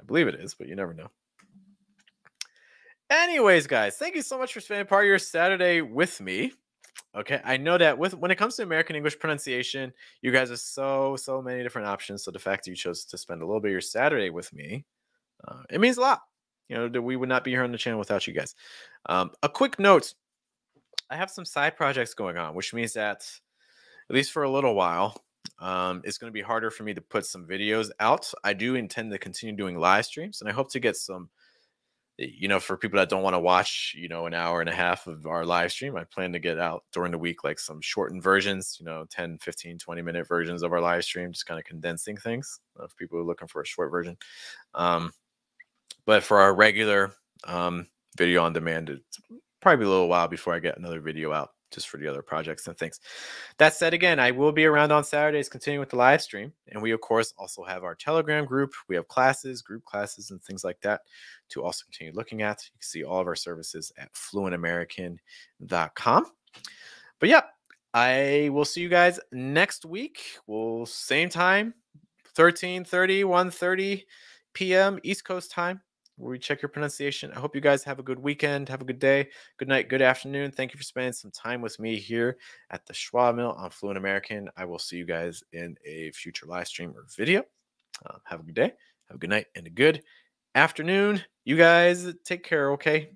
I believe it is, but you never know. Anyways, guys, thank you so much for spending part of your Saturday with me. Okay, I know that with when it comes to American English pronunciation, you guys have so so many different options. So the fact that you chose to spend a little bit of your Saturday with me, uh, it means a lot. You know that we would not be here on the channel without you guys. Um, a quick note: I have some side projects going on, which means that at least for a little while, um, it's going to be harder for me to put some videos out. I do intend to continue doing live streams, and I hope to get some you know, for people that don't want to watch, you know, an hour and a half of our live stream, I plan to get out during the week like some shortened versions, you know, 10, 15, 20 minute versions of our live stream, just kind of condensing things uh, if people are looking for a short version. Um, but for our regular um, video on demand, probably a little while before I get another video out just for the other projects and things. That said, again, I will be around on Saturdays continuing with the live stream. And we, of course, also have our Telegram group. We have classes, group classes, and things like that to also continue looking at. You can see all of our services at fluentamerican.com. But yeah, I will see you guys next week. We'll same time, 1330, 130 p.m. East Coast time where we check your pronunciation. I hope you guys have a good weekend. Have a good day, good night, good afternoon. Thank you for spending some time with me here at the Schwa Mill on Fluent American. I will see you guys in a future live stream or video. Uh, have a good day, have a good night, and a good afternoon. You guys take care, okay?